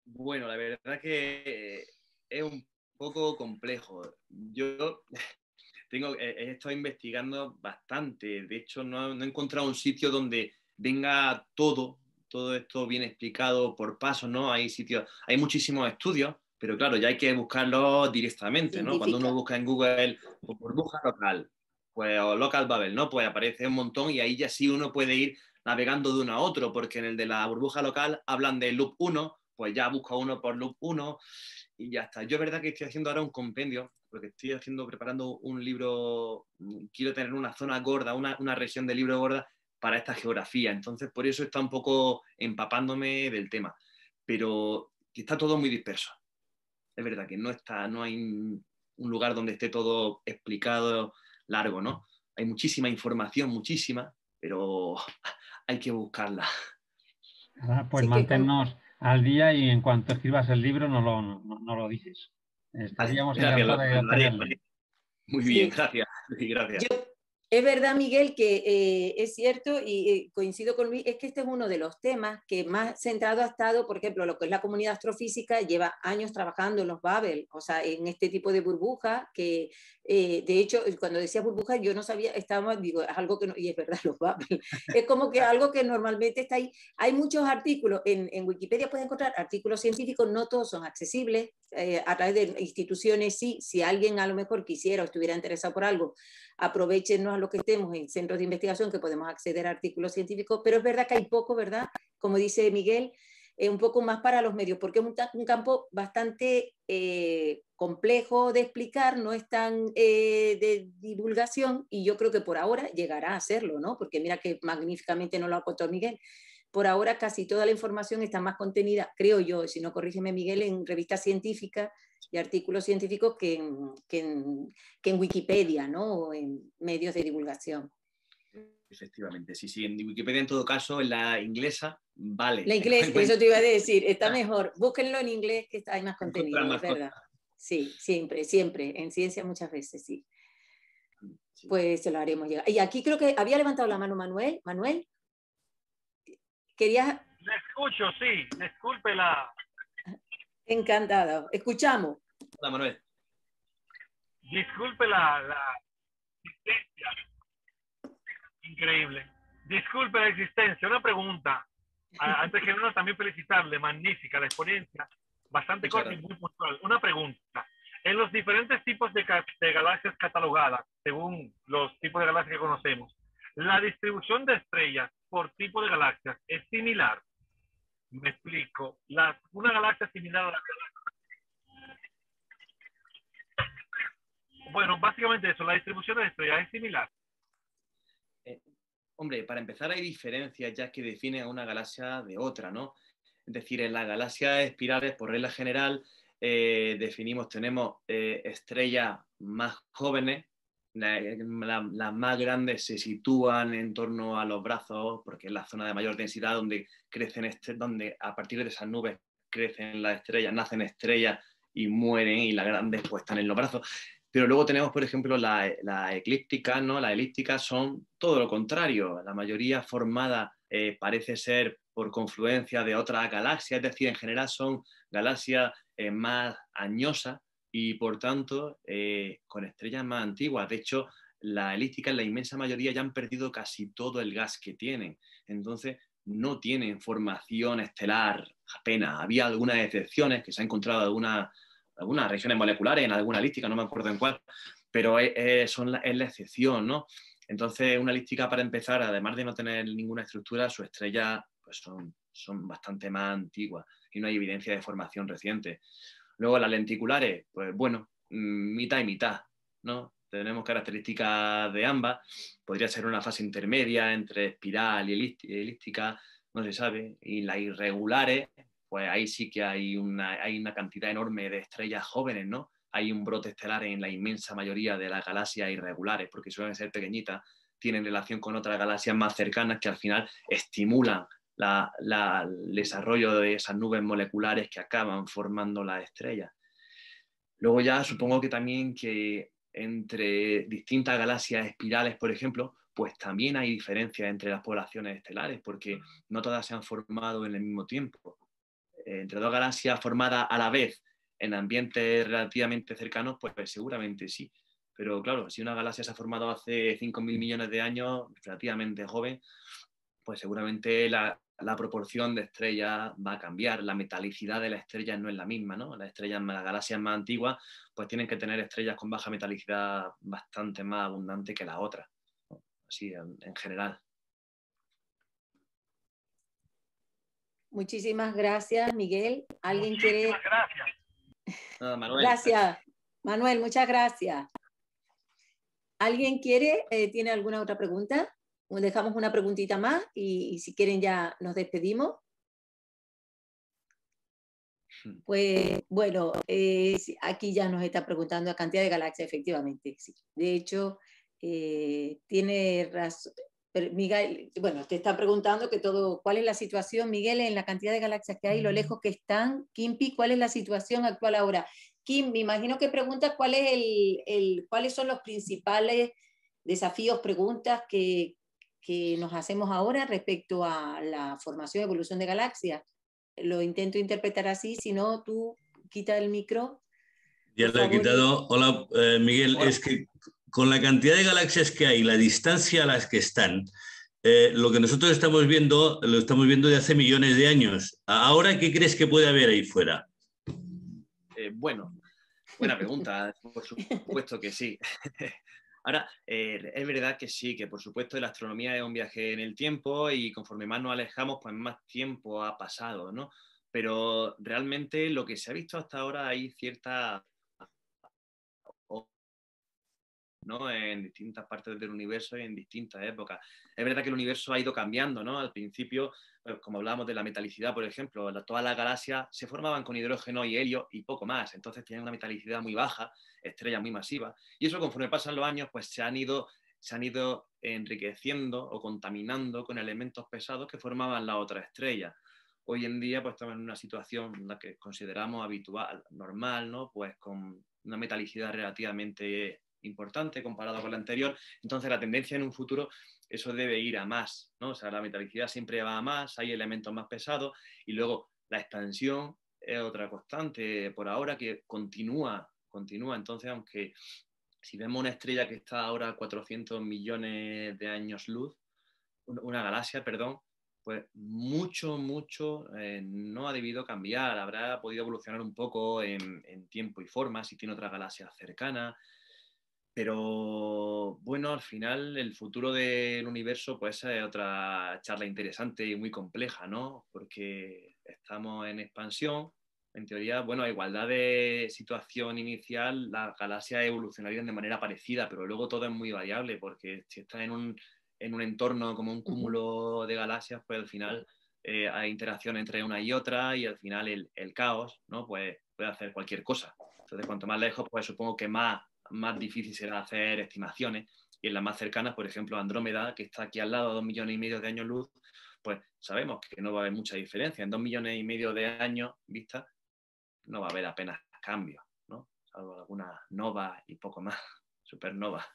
Bueno, la verdad que es un poco complejo. Yo tengo, he estado investigando bastante, de hecho no, no he encontrado un sitio donde venga todo, todo esto bien explicado por pasos, ¿no? Hay sitios, hay muchísimos estudios pero claro, ya hay que buscarlo directamente, ¿no? Cuando uno busca en Google burbuja local, pues, o local Babel, ¿no? Pues aparece un montón y ahí ya sí uno puede ir navegando de uno a otro, porque en el de la burbuja local hablan de loop 1, pues ya busca uno por loop 1 y ya está. Yo es verdad que estoy haciendo ahora un compendio, porque estoy haciendo, preparando un libro, quiero tener una zona gorda, una, una región de libro gorda para esta geografía, entonces por eso está un poco empapándome del tema, pero está todo muy disperso es verdad que no está, no hay un lugar donde esté todo explicado largo, ¿no? Hay muchísima información, muchísima, pero hay que buscarla. pues manténnos al día y en cuanto escribas el libro no lo, no, lo dices. Estaríamos gracias, de, Muy bien, gracias. gracias. Es verdad, Miguel, que eh, es cierto y eh, coincido con Luis, es que este es uno de los temas que más centrado ha estado, por ejemplo, lo que es la comunidad astrofísica, lleva años trabajando en los Babel, o sea, en este tipo de burbujas, que eh, de hecho, cuando decía burbujas, yo no sabía, estaba, digo, es algo que no, y es verdad, los Babel, es como que algo que normalmente está ahí. Hay muchos artículos, en, en Wikipedia pueden encontrar artículos científicos, no todos son accesibles, a través de instituciones sí, si alguien a lo mejor quisiera o estuviera interesado por algo, aprovechenos a lo que estemos en centros de investigación que podemos acceder a artículos científicos, pero es verdad que hay poco, ¿verdad? Como dice Miguel, eh, un poco más para los medios, porque es un, campo bastante eh, complejo de explicar, no es tan eh, de divulgación y yo creo que por ahora llegará a serlo, ¿no? Porque mira que magníficamente nos lo ha contado Miguel. Por ahora casi toda la información está más contenida, creo yo, si no corrígeme Miguel, en revistas científicas y artículos científicos que en, que en, Wikipedia, ¿no? O en medios de divulgación. Efectivamente, sí, sí, en Wikipedia en todo caso, en la inglesa, vale. La inglés, eso te iba a decir, está mejor. Búsquenlo en inglés que hay más contenido, es verdad. Sí, siempre, siempre, en ciencia muchas veces, sí. Pues se lo haremos llegar. Y aquí creo que había levantado la mano Manuel. Manuel, querías... Le escucho, sí, disculpe la, Encantado. Escuchamos. Hola, Manuel. Disculpe la, la existencia. Increíble. Disculpe la existencia. Una pregunta. Antes que nada, también felicitarle. Magnífica la exponencia. Bastante corta y muy puntual. Una pregunta. En los diferentes tipos de, de galaxias catalogadas, según los tipos de galaxias que conocemos, ¿la distribución de estrellas por tipo de galaxias es similar me explico. Una galaxia similar a la Bueno, básicamente eso, la distribución de estrellas es similar. Eh, hombre, para empezar hay diferencias ya que definen a una galaxia de otra, ¿no? Es decir, en las galaxias espirales, por regla general, eh, definimos, tenemos eh, estrellas más jóvenes, las más grandes se sitúan en torno a los brazos, porque es la zona de mayor densidad donde crecen, donde a partir de esas nubes crecen las estrellas, nacen estrellas y mueren, y las grandes pues están en los brazos. Pero luego tenemos, por ejemplo, la, la eclíptica, ¿no? Las elípticas son todo lo contrario. La mayoría formada eh, parece ser por confluencia de otras galaxias, es decir, en general son galaxias eh, más añosas y por tanto eh, con estrellas más antiguas. De hecho, la elíptica en la inmensa mayoría ya han perdido casi todo el gas que tienen. Entonces, no tienen formación estelar apenas. Había algunas excepciones que se han encontrado algunas, algunas regiones moleculares en alguna elíptica, no me acuerdo en cuál, pero es, son la, es la excepción, ¿no? Entonces, una elíptica para empezar, además de no tener ninguna estructura, su estrella pues son, son bastante más antiguas y no hay evidencia de formación reciente. Luego las lenticulares, pues bueno, mm, mitad y mitad, ¿no? Tenemos características de ambas. Podría ser una fase intermedia entre espiral y elíptica, no se sabe. Y las irregulares, pues ahí sí que hay una, hay una cantidad enorme de estrellas jóvenes, ¿no? Hay un brote estelar en la inmensa mayoría de las galaxias irregulares, porque suelen ser pequeñitas, tienen relación con otras galaxias más cercanas que al final estimulan el desarrollo de esas nubes moleculares que acaban formando las estrellas. Luego ya supongo que también que entre distintas galaxias espirales, por ejemplo, pues también hay diferencias entre las poblaciones estelares, porque no todas se han formado en el mismo tiempo. Entre dos galaxias formadas a la vez en ambientes relativamente cercanos, pues seguramente sí. Pero claro, si una galaxia se ha formado hace 5.000 millones de años, relativamente joven, pues seguramente la, la proporción de estrellas va a cambiar, la metalicidad de la estrella no es la misma, ¿no? Las estrellas, las galaxias más antiguas, pues tienen que tener estrellas con baja metalicidad bastante más abundante que las otras, así en, general. Muchísimas gracias, Miguel. ¿Alguien quiere...? Gracias. Manuel. Gracias. Manuel, muchas gracias. ¿Alguien quiere, eh, tiene alguna otra pregunta? Dejamos una preguntita más y, si quieren ya nos despedimos. Hmm. Pues bueno, eh, aquí ya nos está preguntando la cantidad de galaxias, efectivamente. Sí. De hecho, eh, tiene razón. Miguel, bueno, te está preguntando que todo, ¿cuál es la situación, Miguel, en la cantidad de galaxias que hay, lo lejos que están? Kimpi, ¿cuál es la situación actual ahora? Kim, me imagino que pregunta cuál es el, el, cuáles son los principales desafíos, preguntas que, que nos hacemos ahora respecto a la formación y evolución de galaxias. Lo intento interpretar así, si no, tú quita el micro. Ya lo he quitado. Hola, eh, Miguel. Es que con la cantidad de galaxias que hay, la distancia a las que están, eh, lo que nosotros estamos viendo, lo estamos viendo de hace millones de años. Ahora, ¿qué crees que puede haber ahí fuera? Eh, bueno, buena pregunta. Por supuesto que sí. Ahora, eh, es verdad que sí, que por supuesto la astronomía es un viaje en el tiempo y conforme más nos alejamos, pues más tiempo ha pasado, ¿no? Pero realmente lo que se ha visto hasta ahora hay cierta ¿no? en distintas partes del universo y en distintas épocas. Es verdad que el universo ha ido cambiando, ¿no? Al principio, eh, como hablábamos de la metalicidad, por ejemplo, todas las galaxias se formaban con hidrógeno y helio y poco más, entonces tienen una metalicidad muy baja, estrellas muy masivas, y eso conforme pasan los años, pues se han ido se han ido enriqueciendo o contaminando con elementos pesados que formaban la otra estrella. Hoy en día pues estamos en una situación la que consideramos habitual, normal, ¿no? Pues con una metalicidad relativamente importante comparado con la anterior. Entonces, la tendencia en un futuro, eso debe ir a más, ¿no? O sea, la metalicidad siempre va a más, hay elementos más pesados y luego la expansión es otra constante por ahora que continúa, continúa. Entonces, aunque si vemos una estrella que está ahora a 400 millones de años luz, una galaxia, perdón, pues mucho, mucho eh, no ha debido cambiar. Habrá podido evolucionar un poco en, en, tiempo y forma si tiene otra galaxia cercana, pero bueno, al final el futuro del universo pues es otra charla interesante y muy compleja, ¿no? Porque estamos en expansión. En teoría, bueno, a igualdad de situación inicial, las galaxias evolucionarían de manera parecida, pero luego todo es muy variable, porque si estás en un, en un entorno como un cúmulo de galaxias, pues al final eh, hay interacción entre una y otra y al final el, el caos, ¿no? Pues puede hacer cualquier cosa. Entonces, cuanto más lejos, pues supongo que más más difícil será hacer estimaciones. Y en las más cercanas, por ejemplo, Andrómeda, que está aquí al lado a dos millones y medio de años luz, pues sabemos que no va a haber mucha diferencia. En dos millones y medio de años vista, no va a haber apenas cambios, ¿no? Salvo alguna nova y poco más, supernova.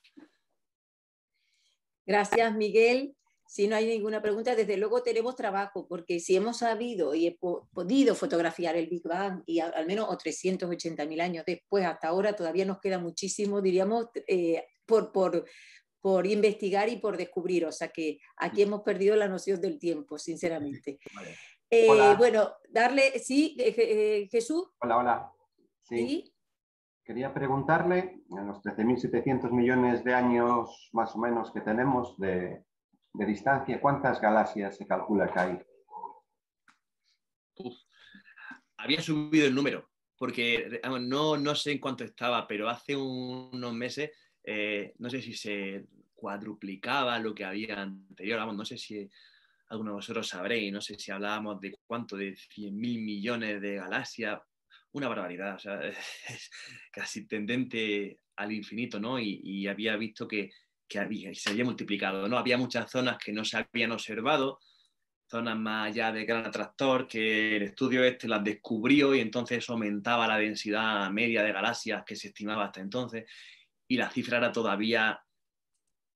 Gracias, Miguel. Si no hay ninguna pregunta, desde luego tenemos trabajo, porque si hemos sabido y he podido fotografiar el Big Bang y al menos o 380.000 años después, hasta ahora todavía nos queda muchísimo, diríamos, eh, por, por, por, investigar y por descubrir. O sea que aquí hemos perdido la noción del tiempo, sinceramente. Eh, bueno, darle, sí, eh, Jesús. Hola, hola. ¿Sí? Quería preguntarle, en los 13.700 millones de años más o menos que tenemos de, de distancia, ¿cuántas galaxias se calcula que hay? había subido el número, porque no, no sé en cuánto estaba, pero hace unos meses, eh, no sé si se cuadruplicaba lo que había anterior, vamos, no sé si alguno de vosotros sabréis, no sé si hablábamos de cuánto, de 100.000 millones de galaxias, una barbaridad, casi tendente al infinito, ¿no? y había visto que que había, se había multiplicado. ¿no? Había muchas zonas que no se habían observado, zonas más allá de gran atractor, que el estudio este las descubrió y entonces aumentaba la densidad media de galaxias que se estimaba hasta entonces, y la cifra era todavía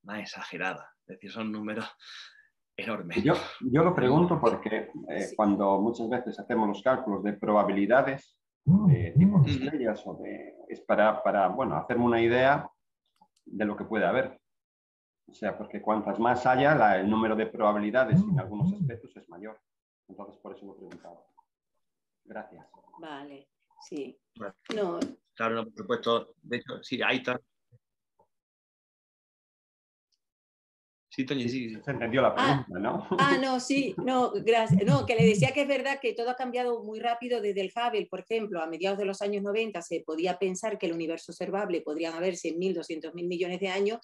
más exagerada. Es decir, son números enormes. Yo, yo lo pregunto porque eh, cuando muchas veces hacemos los cálculos de probabilidades de tipos de estrellas o de, es para, para bueno, hacerme una idea de lo que puede haber. O sea, porque cuantas más haya, el número de probabilidades en algunos aspectos es mayor. Entonces, por eso lo he preguntado. Gracias. Vale, sí. No. Claro, por supuesto. De hecho, sí, ahí está. Sí, Toñi, sí, Se entendió la pregunta, ah, ¿no? Ah, no, sí, no, gracias. No, que le decía que es verdad que todo ha cambiado muy rápido desde el Hubble, por ejemplo, a mediados de los años 90 se podía pensar que el universo observable podrían haber 100.000, 200.000 millones de años,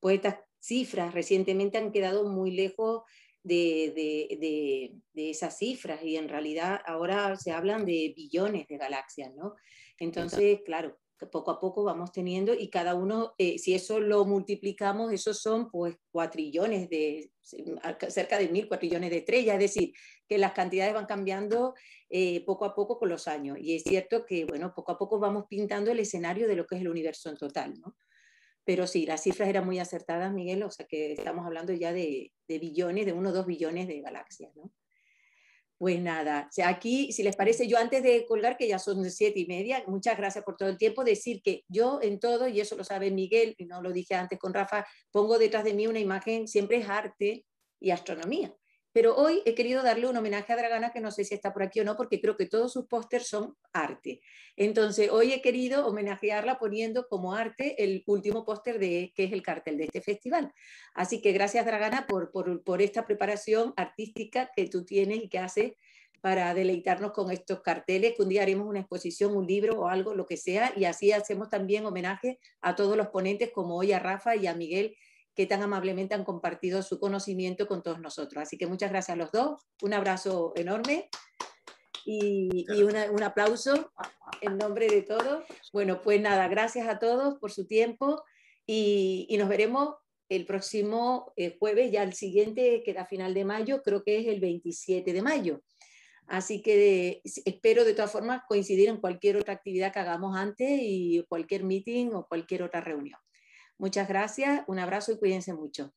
pues estas cifras recientemente han quedado muy lejos de, esas cifras y en realidad ahora se hablan de billones de galaxias, ¿no? Entonces, claro, poco a poco vamos teniendo y cada uno, eh, si eso lo multiplicamos, esos son pues cuatrillones de, cerca de mil cuatrillones de estrellas, es decir, que las cantidades van cambiando eh, poco a poco con los años. Y es cierto que, bueno, poco a poco vamos pintando el escenario de lo que es el universo en total, ¿no? Pero sí, las cifras eran muy acertadas, Miguel, o sea que estamos hablando ya de, billones, de uno o dos billones de galaxias, ¿no? Pues nada, aquí, si les parece, yo antes de colgar, que ya son siete y media, muchas gracias por todo el tiempo, decir que yo en todo, y eso lo sabe Miguel, y no lo dije antes con Rafa, pongo detrás de mí una imagen, siempre es arte y astronomía. Pero hoy he querido darle un homenaje a Dragana, que no sé si está por aquí o no, porque creo que todos sus pósters son arte. Entonces, hoy he querido homenajearla poniendo como arte el último póster de que es el cartel de este festival. Así que gracias, Dragana, por, por, esta preparación artística que tú tienes y que haces para deleitarnos con estos carteles, que un día haremos una exposición, un libro o algo, lo que sea, y así hacemos también homenaje a todos los ponentes, como hoy a Rafa y a Miguel, que tan amablemente han compartido su conocimiento con todos nosotros. Así que muchas gracias a los dos, un abrazo enorme y, un aplauso en nombre de todos. Bueno, pues nada, gracias a todos por su tiempo y, nos veremos el próximo eh, jueves, ya el siguiente queda final de mayo, creo que es el 27 de mayo. Así que espero de todas formas coincidir en cualquier otra actividad que hagamos antes y cualquier meeting o cualquier otra reunión. Muchas gracias, un abrazo y cuídense mucho.